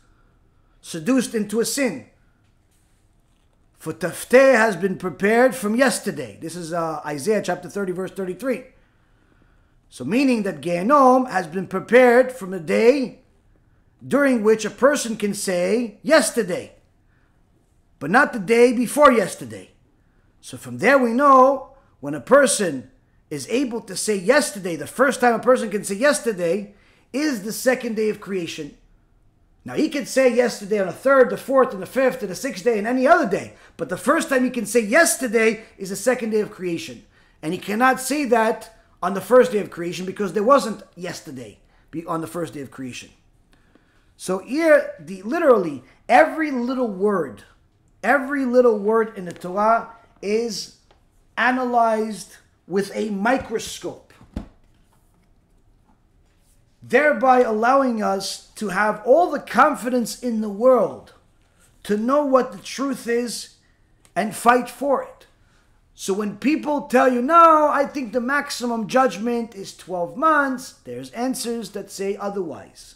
seduced into a sin. For tafteh has been prepared from yesterday. This is uh, Isaiah chapter 30, verse 33. So, meaning that Gehenom has been prepared from a day during which a person can say yesterday, but not the day before yesterday. So, from there we know when a person is able to say yesterday, the first time a person can say yesterday is the second day of creation. Now, he can say yesterday on the third, the fourth, and the fifth, and the sixth day, and any other day. But the first time he can say yesterday is the second day of creation. And he cannot say that on the first day of creation because there wasn't yesterday on the first day of creation. So here, the literally every little word, every little word in the Torah is analyzed with a microscope, thereby allowing us to have all the confidence in the world to know what the truth is and fight for it. So when people tell you, no, I think the maximum judgment is 12 months, there's answers that say otherwise.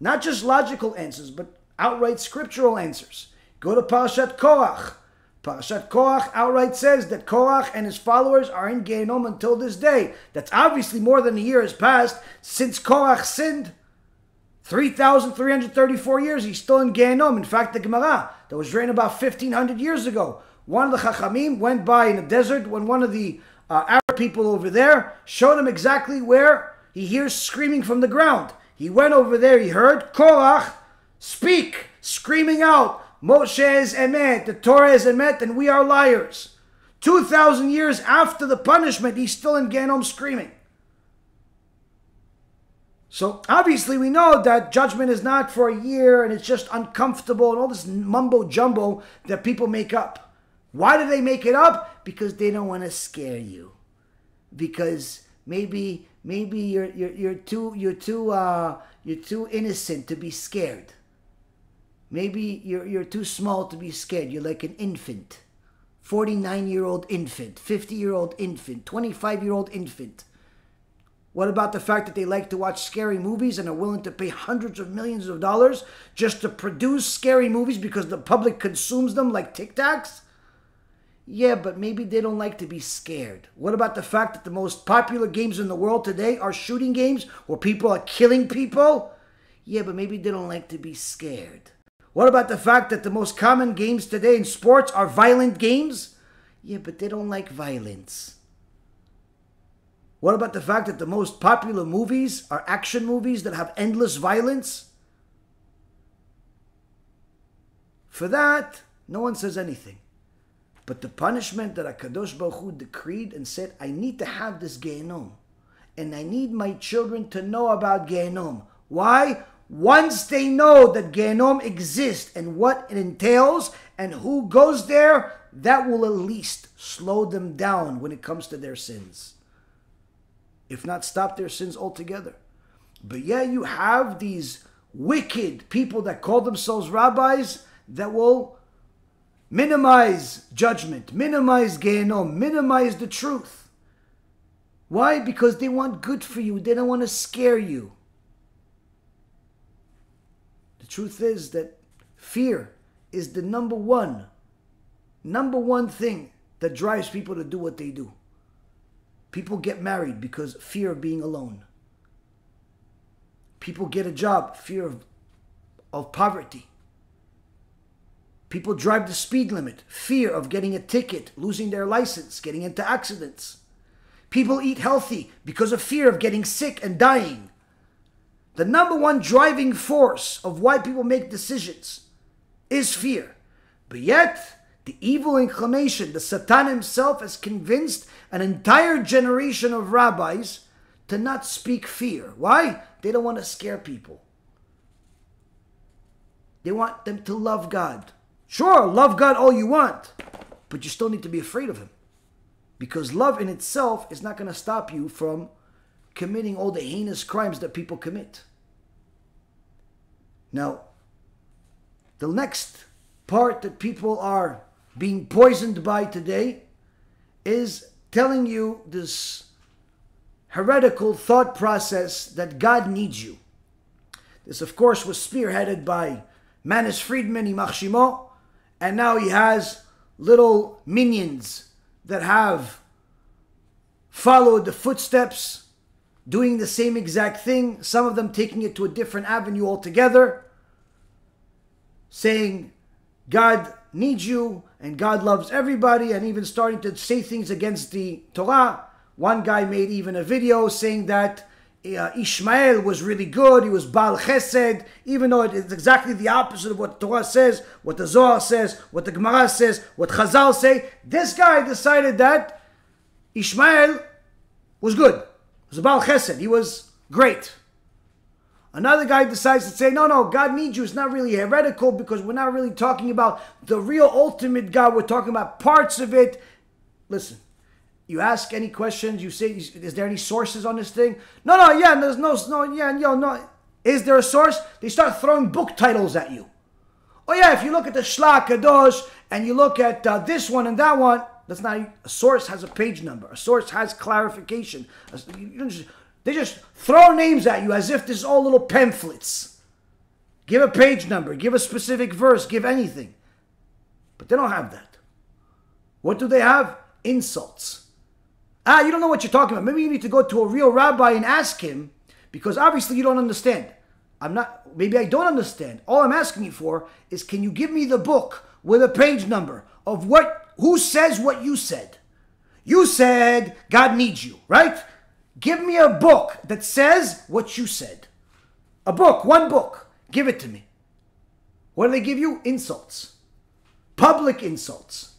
Not just logical answers, but outright scriptural answers. Go to Parashat Korach, Parashat Korach outright says that Korach and his followers are in Gehenom until this day. That's obviously more than a year has passed since Korach sinned. 3,334 years, he's still in Gehenom. In fact, the Gemara that was written about 1,500 years ago, one of the Chachamim went by in the desert when one of the uh, Arab people over there showed him exactly where he hears screaming from the ground. He went over there, he heard Korach speak, screaming out, Moshe is emet, the Torah is emet, and we are liars. 2,000 years after the punishment, he's still in Gehenom screaming. So obviously we know that judgment is not for a year and it's just uncomfortable and all this mumbo jumbo that people make up. Why do they make it up? Because they don't want to scare you. Because maybe maybe you're you're, you're too you're too uh, you're too innocent to be scared. Maybe you're you're too small to be scared. You're like an infant. 49 year old infant, 50 year old infant, 25 year old infant. What about the fact that they like to watch scary movies and are willing to pay hundreds of millions of dollars just to produce scary movies because the public consumes them like Tic Tacs? Yeah, but maybe they don't like to be scared. What about the fact that the most popular games in the world today are shooting games where people are killing people? Yeah, but maybe they don't like to be scared. What about the fact that the most common games today in sports are violent games? Yeah, but they don't like violence. What about the fact that the most popular movies are action movies that have endless violence? For that, no one says anything. But the punishment that Akadosh Baruch Hu decreed and said, I need to have this Gehenom. And I need my children to know about Gehenom. Why? Once they know that Gehenom exists and what it entails and who goes there, that will at least slow them down when it comes to their sins. If not stop their sins altogether. But yeah, you have these wicked people that call themselves rabbis that will minimize judgment, minimize Gehenom, minimize the truth. Why? Because they want good for you. They don't want to scare you. The truth is that fear is the number one, number one thing that drives people to do what they do. People get married because fear of being alone. People get a job, fear of, of poverty. People drive the speed limit, fear of getting a ticket, losing their license, getting into accidents. People eat healthy because of fear of getting sick and dying. The number one driving force of why people make decisions is fear. But yet, the evil inclination, the Satan himself has convinced an entire generation of rabbis to not speak fear. Why? They don't want to scare people. They want them to love God. Sure, love God all you want, but you still need to be afraid of Him. Because love in itself is not going to stop you from committing all the heinous crimes that people commit. Now, the next part that people are being poisoned by today is telling you this heretical thought process that God needs you. This, of course, was spearheaded by Manis Friedman, Imach and now he has little minions that have followed the footsteps, doing the same exact thing, some of them taking it to a different avenue altogether, saying, God needs you and God loves everybody, and even starting to say things against the Torah. One guy made even a video saying that uh, Ishmael was really good, he was Baal Chesed, even though it's exactly the opposite of what the Torah says, what the Zohar says, what the Gemara says, what Chazal say. This guy decided that Ishmael was good. He was Baal Chesed, he was great. Another guy decides to say, no, no, God needs you. It's not really heretical because we're not really talking about the real ultimate God. We're talking about parts of it. Listen, you ask any questions, you say, is there any sources on this thing? No, no, yeah, there's no, no, yeah, yo, no. Is there a source? They start throwing book titles at you. Oh, yeah, if you look at the Shlah Kadosh and you look at uh, this one and that one, that's not a source has a page number. A source has clarification. They just throw names at you as if this is all little pamphlets. Give a page number, give a specific verse, give anything. But they don't have that. What do they have? Insults. Ah, you don't know what you're talking about. Maybe you need to go to a real rabbi and ask him because obviously you don't understand. I'm not, maybe I don't understand. All I'm asking you for is can you give me the book with a page number of what, who says what you said? You said God needs you, right? Give me a book that says what you said. A book, one book. Give it to me. What do they give you? Insults. Public insults.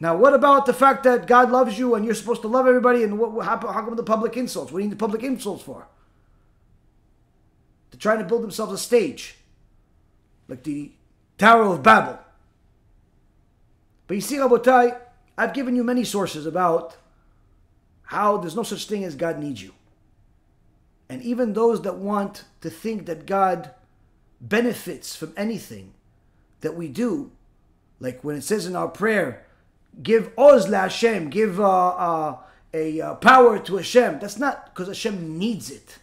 Now, what about the fact that God loves you and you're supposed to love everybody? And what, how, how come the public insults? What do you need the public insults for? They're trying to build themselves a stage, like the Tower of Babel. But you see, Rabotai, I've given you many sources about how there's no such thing as God needs you. And even those that want to think that God benefits from anything that we do, like when it says in our prayer, give oz la Hashem, give uh, uh, a uh, power to Hashem. That's not because Hashem needs it.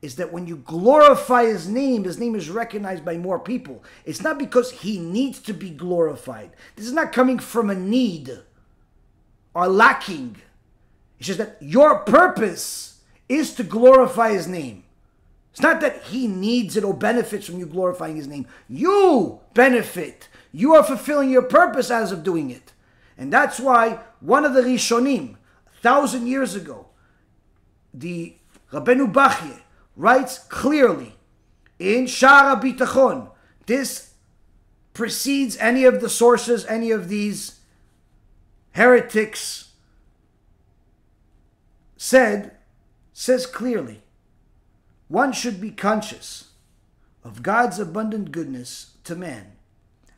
Is that when you glorify His name, His name is recognized by more people. It's not because He needs to be glorified. This is not coming from a need or lacking. It's just that your purpose is to glorify His name. It's not that He needs it or benefits from you glorifying His name. You benefit. You are fulfilling your purpose as of doing it. And that's why one of the Rishonim, a thousand years ago, the Rabbeinu Bachye, writes clearly in Shaar HaBitachon, this precedes any of the sources, any of these heretics said, says clearly, one should be conscious of God's abundant goodness to man,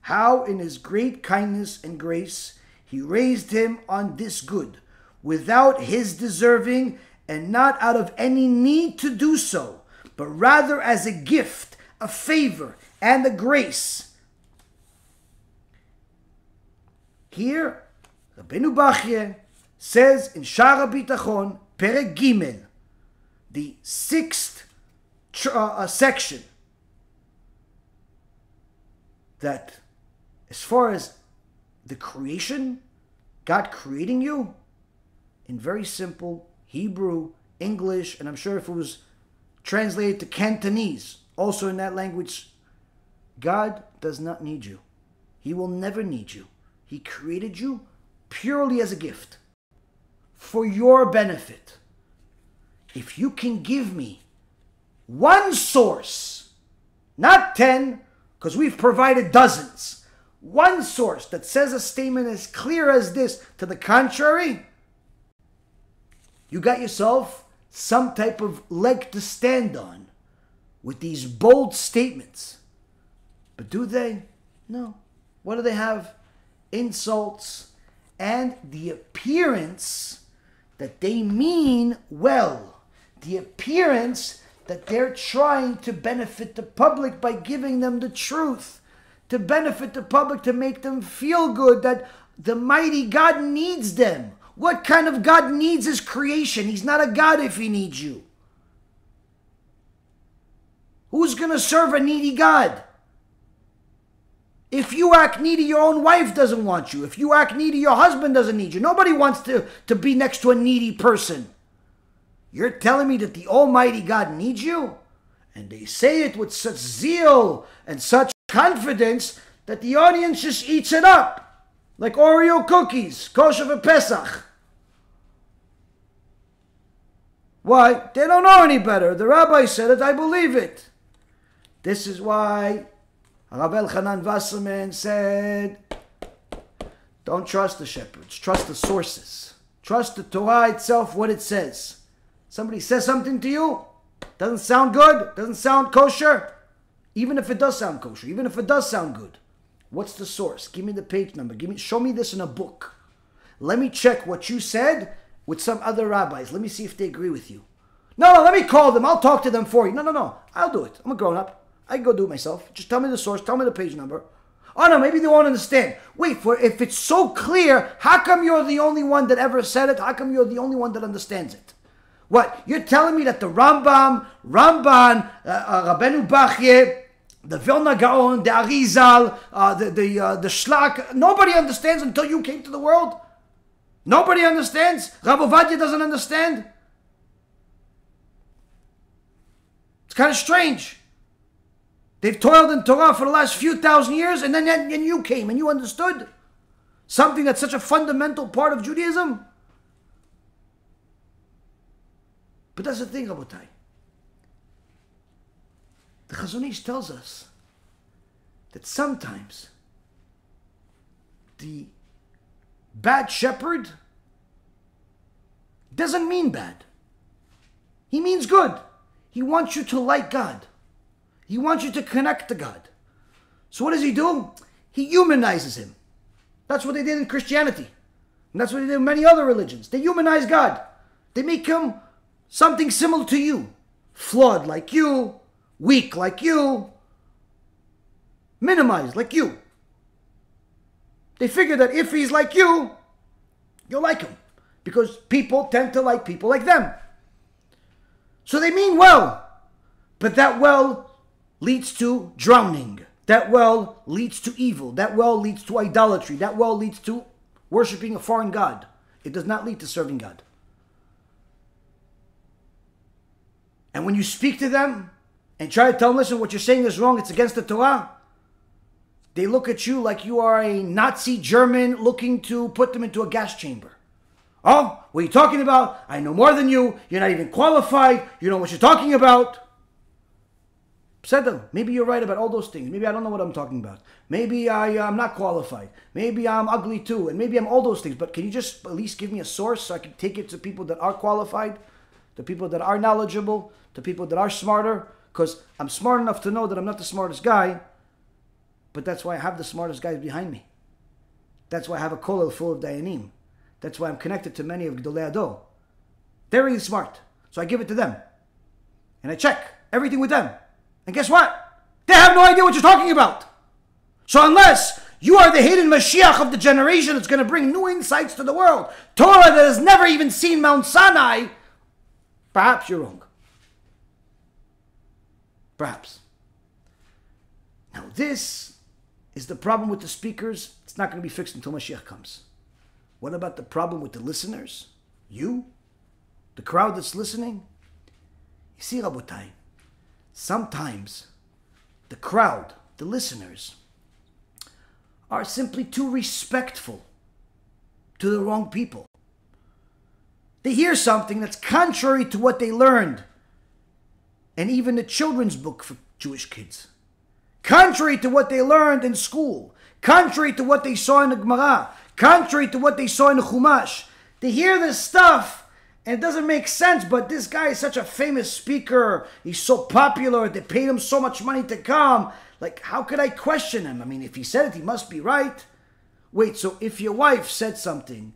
how? In his great kindness and grace he raised him on this good, without his deserving and not out of any need to do so, but rather as a gift, a favor, and a grace. Here, Rabbeinu Bachye says in Shaar HaBitachon, Perek Gimel, the sixth uh, uh, section, that as far as the creation, God creating you, in very simple Hebrew, English, and I'm sure if it was translated to Cantonese, also in that language, God does not need you. He will never need you. He created you purely as a gift for your benefit. If you can give me one source, not 10, because we've provided dozens, one source that says a statement as clear as this to the contrary, you got yourself some type of leg to stand on with these bold statements. But do they? No. What do they have? Insults and the appearance that they mean well. The appearance that they're trying to benefit the public by giving them the truth, to benefit the public, to make them feel good that the mighty God needs them. What kind of God needs his creation? He's not a God if he needs you. Who's going to serve a needy God? If you act needy, your own wife doesn't want you. If you act needy, your husband doesn't need you. Nobody wants to, to be next to a needy person. You're telling me that the Almighty God needs you? And they say it with such zeal and such confidence that the audience just eats it up. Like Oreo cookies, kosher for Pesach. Why? They don't know any better. The rabbi said it, I believe it. This is why Rav Elchanan Wasserman said, don't trust the shepherds, trust the sources. Trust the Torah itself, what it says. Somebody says something to you, doesn't sound good, doesn't sound kosher, even if it does sound kosher, even if it does sound good. What's the source? Give me the page number. Give me show me this in a book. Let me check what you said with some other rabbis. Let me see if they agree with you. No, no, let me call them. I'll talk to them for you. No, no, no. I'll do it. I'm a grown up. I can go do it myself. Just tell me the source. Tell me the page number. Oh no, maybe they won't understand. Wait, for if it's so clear, how come you're the only one that ever said it? How come you're the only one that understands it? What you're telling me that the Rambam, Ramban, uh, uh, Rabbeinu Bachye, the Vilna Gaon, the Arizal, uh, the the uh, the Shlah. Nobody understands until you came to the world. Nobody understands. Rav Ovadia doesn't understand. It's kind of strange. They've toiled in Torah for the last few thousand years, and then and you came and you understood something that's such a fundamental part of Judaism. But that's the thing, Rabotai. The Chazon Ish tells us that sometimes the bad shepherd doesn't mean bad. He means good. He wants you to like God. He wants you to connect to God. So what does he do? He humanizes him. That's what they did in Christianity. And that's what they did in many other religions. They humanize God. They make him something similar to you. Flawed like you, weak like you, minimized like you. They figure that if he's like you, you'll like him. Because people tend to like people like them. So they mean well. But that well leads to drowning. That well leads to evil. That well leads to idolatry. That well leads to worshiping a foreign God. It does not lead to serving God. And when you speak to them and try to tell them, listen, what you're saying is wrong, it's against the Torah, they look at you like you are a Nazi German looking to put them into a gas chamber. Oh, what are you talking about? I know more than you. You're not even qualified. You know what you're talking about. Said them. Maybe you're right about all those things. Maybe I don't know what I'm talking about. Maybe I, uh, I'm not qualified. Maybe I'm ugly too. And maybe I'm all those things. But can you just at least give me a source so I can take it to people that are qualified, to people that are knowledgeable, to people that are smarter? Because I'm smart enough to know that I'm not the smartest guy, but that's why I have the smartest guys behind me. That's why I have a kollel full of dayanim. That's why I'm connected to many of Gedolei HaDor. They're really smart. So I give it to them. And I check everything with them. And guess what? They have no idea what you're talking about. So unless you are the hidden Mashiach of the generation that's going to bring new insights to the world, Torah that has never even seen Mount Sinai, perhaps you're wrong. Perhaps. Now, this is the problem with the speakers. It's not going to be fixed until Mashiach comes. What about the problem with the listeners? You? The crowd that's listening? You see, Rabotai, sometimes the crowd, the listeners, are simply too respectful to the wrong people. They hear something that's contrary to what they learned, and even the children's book for Jewish kids. Contrary to what they learned in school, contrary to what they saw in the Gemara, contrary to what they saw in the Chumash. They hear this stuff and it doesn't make sense, but this guy is such a famous speaker. He's so popular. They paid him so much money to come. Like, how could I question him? I mean, if he said it, he must be right. Wait, so if your wife said something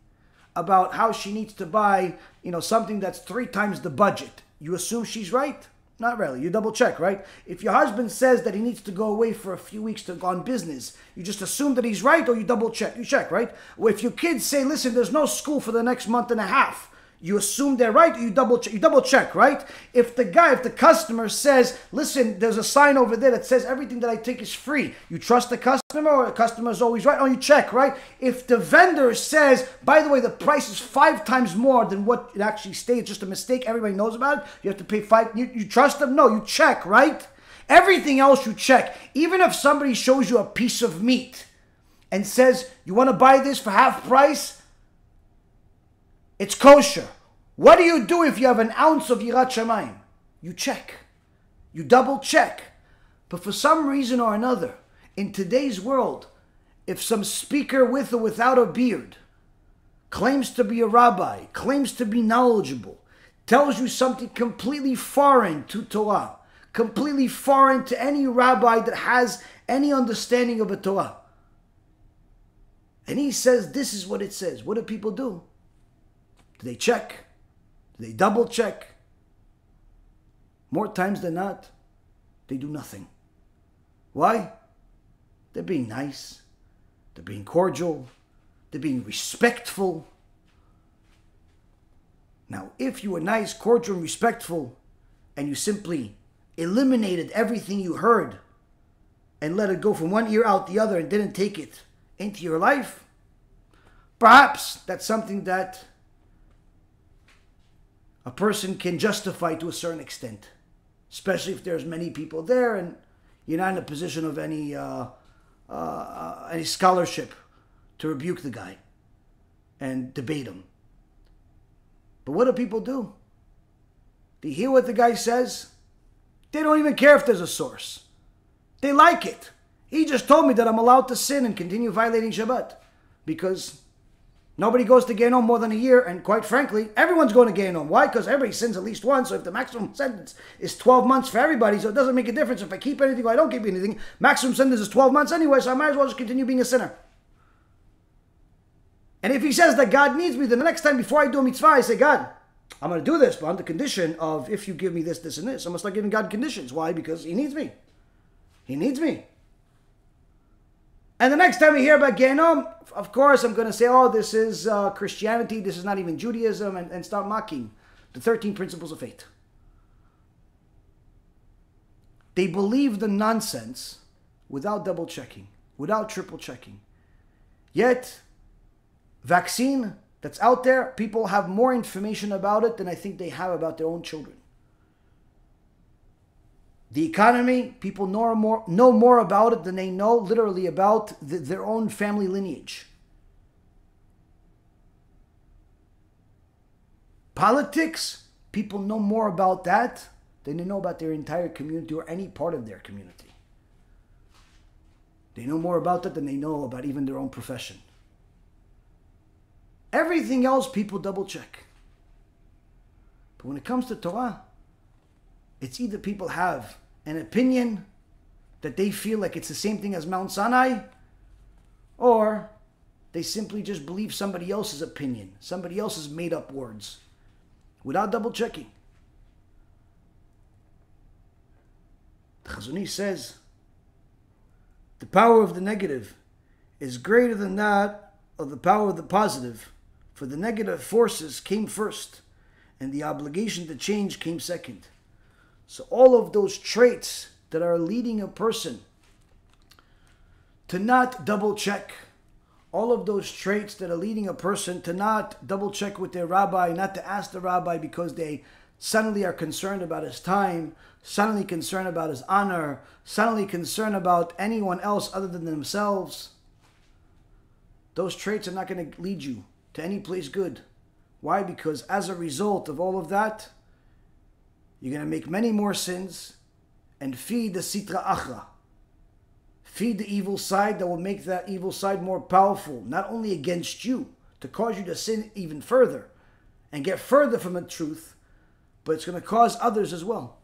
about how she needs to buy, you know, something that's three times the budget, you assume she's right? Not really. You double check, right? If your husband says that he needs to go away for a few weeks to go on business, you just assume that he's right or you double check. You check, right? Or if your kids say, listen, there's no school for the next month and a half, you assume they're right you double check you double check right? If the guy if the customer says listen there's a sign over there that says everything that i take is free. You trust the customer or the customer is always right? Oh you check right? If the vendor says by the way the price is five times more than what it actually states just a mistake everybody knows about it you have to pay five you, you trust them? No you check right? Everything else you check. Even if somebody shows you a piece of meat and says you want to buy this for half price it's kosher. What do you do if you have an ounce of Yirat Shamayim? You check. You double check. But for some reason or another, in today's world, if some speaker with or without a beard claims to be a rabbi, claims to be knowledgeable, tells you something completely foreign to Torah, completely foreign to any rabbi that has any understanding of a Torah, and he says this is what it says, what do people do? Do they check? Do they double check? More times than not, they do nothing. Why? They're being nice, they're being cordial, they're being respectful. Now, if you were nice, cordial, and respectful, and you simply eliminated everything you heard and let it go from one ear out the other and didn't take it into your life, perhaps that's something that a person can justify to a certain extent, especially if there's many people there and you're not in a position of any uh, uh, any scholarship to rebuke the guy and debate him. But what do people do? They hear what the guy says. They don't even care if there's a source. They like it. He just told me that I'm allowed to sin and continue violating Shabbat because nobody goes to Gehenom more than a year, and quite frankly, everyone's going to Gehenom. Why? Because everybody sins at least once. So if the maximum sentence is 12 months for everybody, so it doesn't make a difference if I keep anything or I don't keep anything. Maximum sentence is 12 months anyway, so I might as well just continue being a sinner. And if he says that God needs me, then the next time before I do a mitzvah, I say, God, I'm going to do this, but on the condition of if you give me this, this, and this. I'm going to start giving God conditions. Why? Because He needs me. He needs me. And the next time we hear about Gehenom, of course, I'm going to say, oh, this is uh, Christianity, this is not even Judaism, and, and start mocking the 13 principles of faith. They believe the nonsense without double checking, without triple checking. Yet, vaccine that's out there, people have more information about it than I think they have about their own children. The economy, people know more, know more about it than they know literally about the, their own family lineage. Politics, people know more about that than they know about their entire community or any part of their community. They know more about that than they know about even their own profession. Everything else, people double check. But when it comes to Torah, it's either people have an opinion that they feel like it's the same thing as Mount Sinai, or they simply just believe somebody else's opinion, somebody else's made up words, without double checking. The says the power of the negative is greater than that of the power of the positive, for the negative forces came first, and the obligation to change came second. So, all of those traits that are leading a person to not double check, all of those traits that are leading a person to not double check with their rabbi, not to ask the rabbi because they suddenly are concerned about his time, suddenly concerned about his honor, suddenly concerned about anyone else other than themselves. Those traits are not going to lead you to any place good. Why? Because as a result of all of that, you're going to make many more sins and feed the sitra achra. Feed the evil side that will make that evil side more powerful, not only against you, to cause you to sin even further and get further from the truth, but it's going to cause others as well.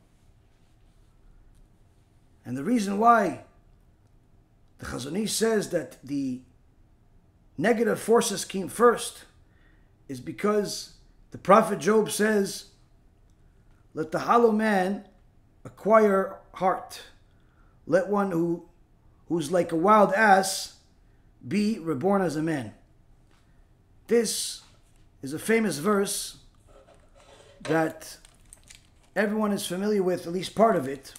And the reason why the Chazon Ish says that the negative forces came first is because the prophet Job says let the hollow man acquire heart. Let one who who's like a wild ass be reborn as a man. This is a famous verse that everyone is familiar with, at least part of it.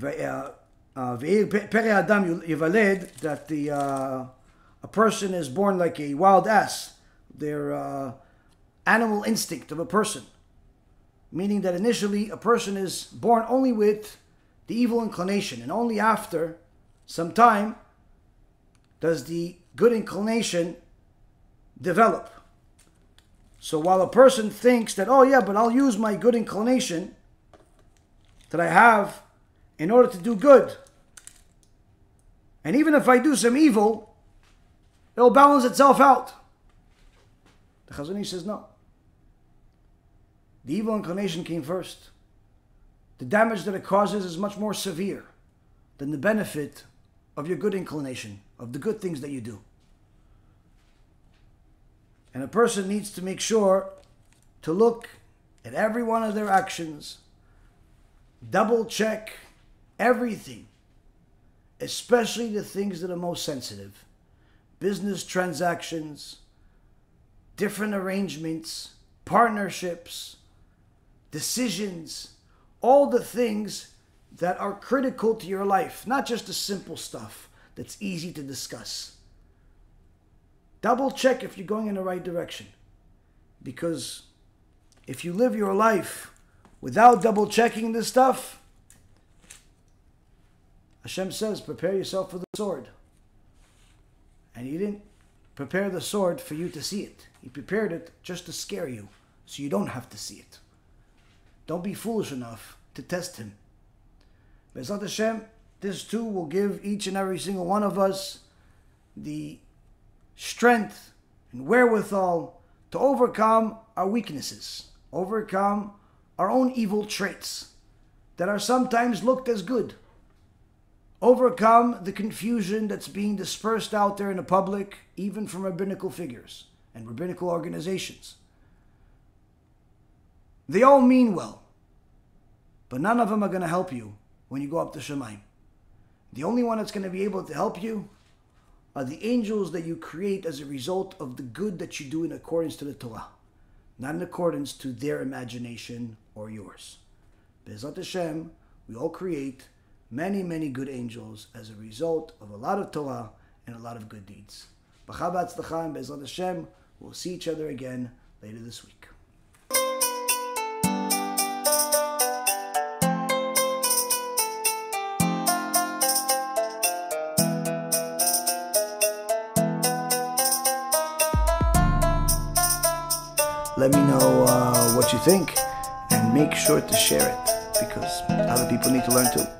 Uh, uh, that the uh, a person is born like a wild ass, their uh, animal instinct of a person meaning that initially a person is born only with the evil inclination, and only after some time does the good inclination develop. So while a person thinks that, oh yeah, but I'll use my good inclination that I have in order to do good, and even if I do some evil, it'll balance itself out. The Chazon says no. The evil inclination came first. The damage that it causes is much more severe than the benefit of your good inclination, of the good things that you do. And a person needs to make sure to look at every one of their actions, double check everything, especially the things that are most sensitive business transactions, different arrangements, partnerships decisions, all the things that are critical to your life, not just the simple stuff that's easy to discuss. Double check if you're going in the right direction. Because if you live your life without double checking this stuff, Hashem says, prepare yourself for the sword. And he didn't prepare the sword for you to see it. He prepared it just to scare you, so you don't have to see it. Don't be foolish enough to test him. BeEzrat Hashem, this too will give each and every single one of us the strength and wherewithal to overcome our weaknesses, overcome our own evil traits that are sometimes looked as good overcome the confusion that's being dispersed out there in the public, even from rabbinical figures and rabbinical organizations. They all mean well, but none of them are going to help you when you go up to Shamayim. The only one that's going to be able to help you are the angels that you create as a result of the good that you do in accordance to the Torah, not in accordance to their imagination or yours. BeEzrat Hashem, we all create many, many good angels as a result of a lot of Torah and a lot of good deeds. We'll see each other again later this week. Let me know uh, what you think and make sure to share it because other people need to learn too.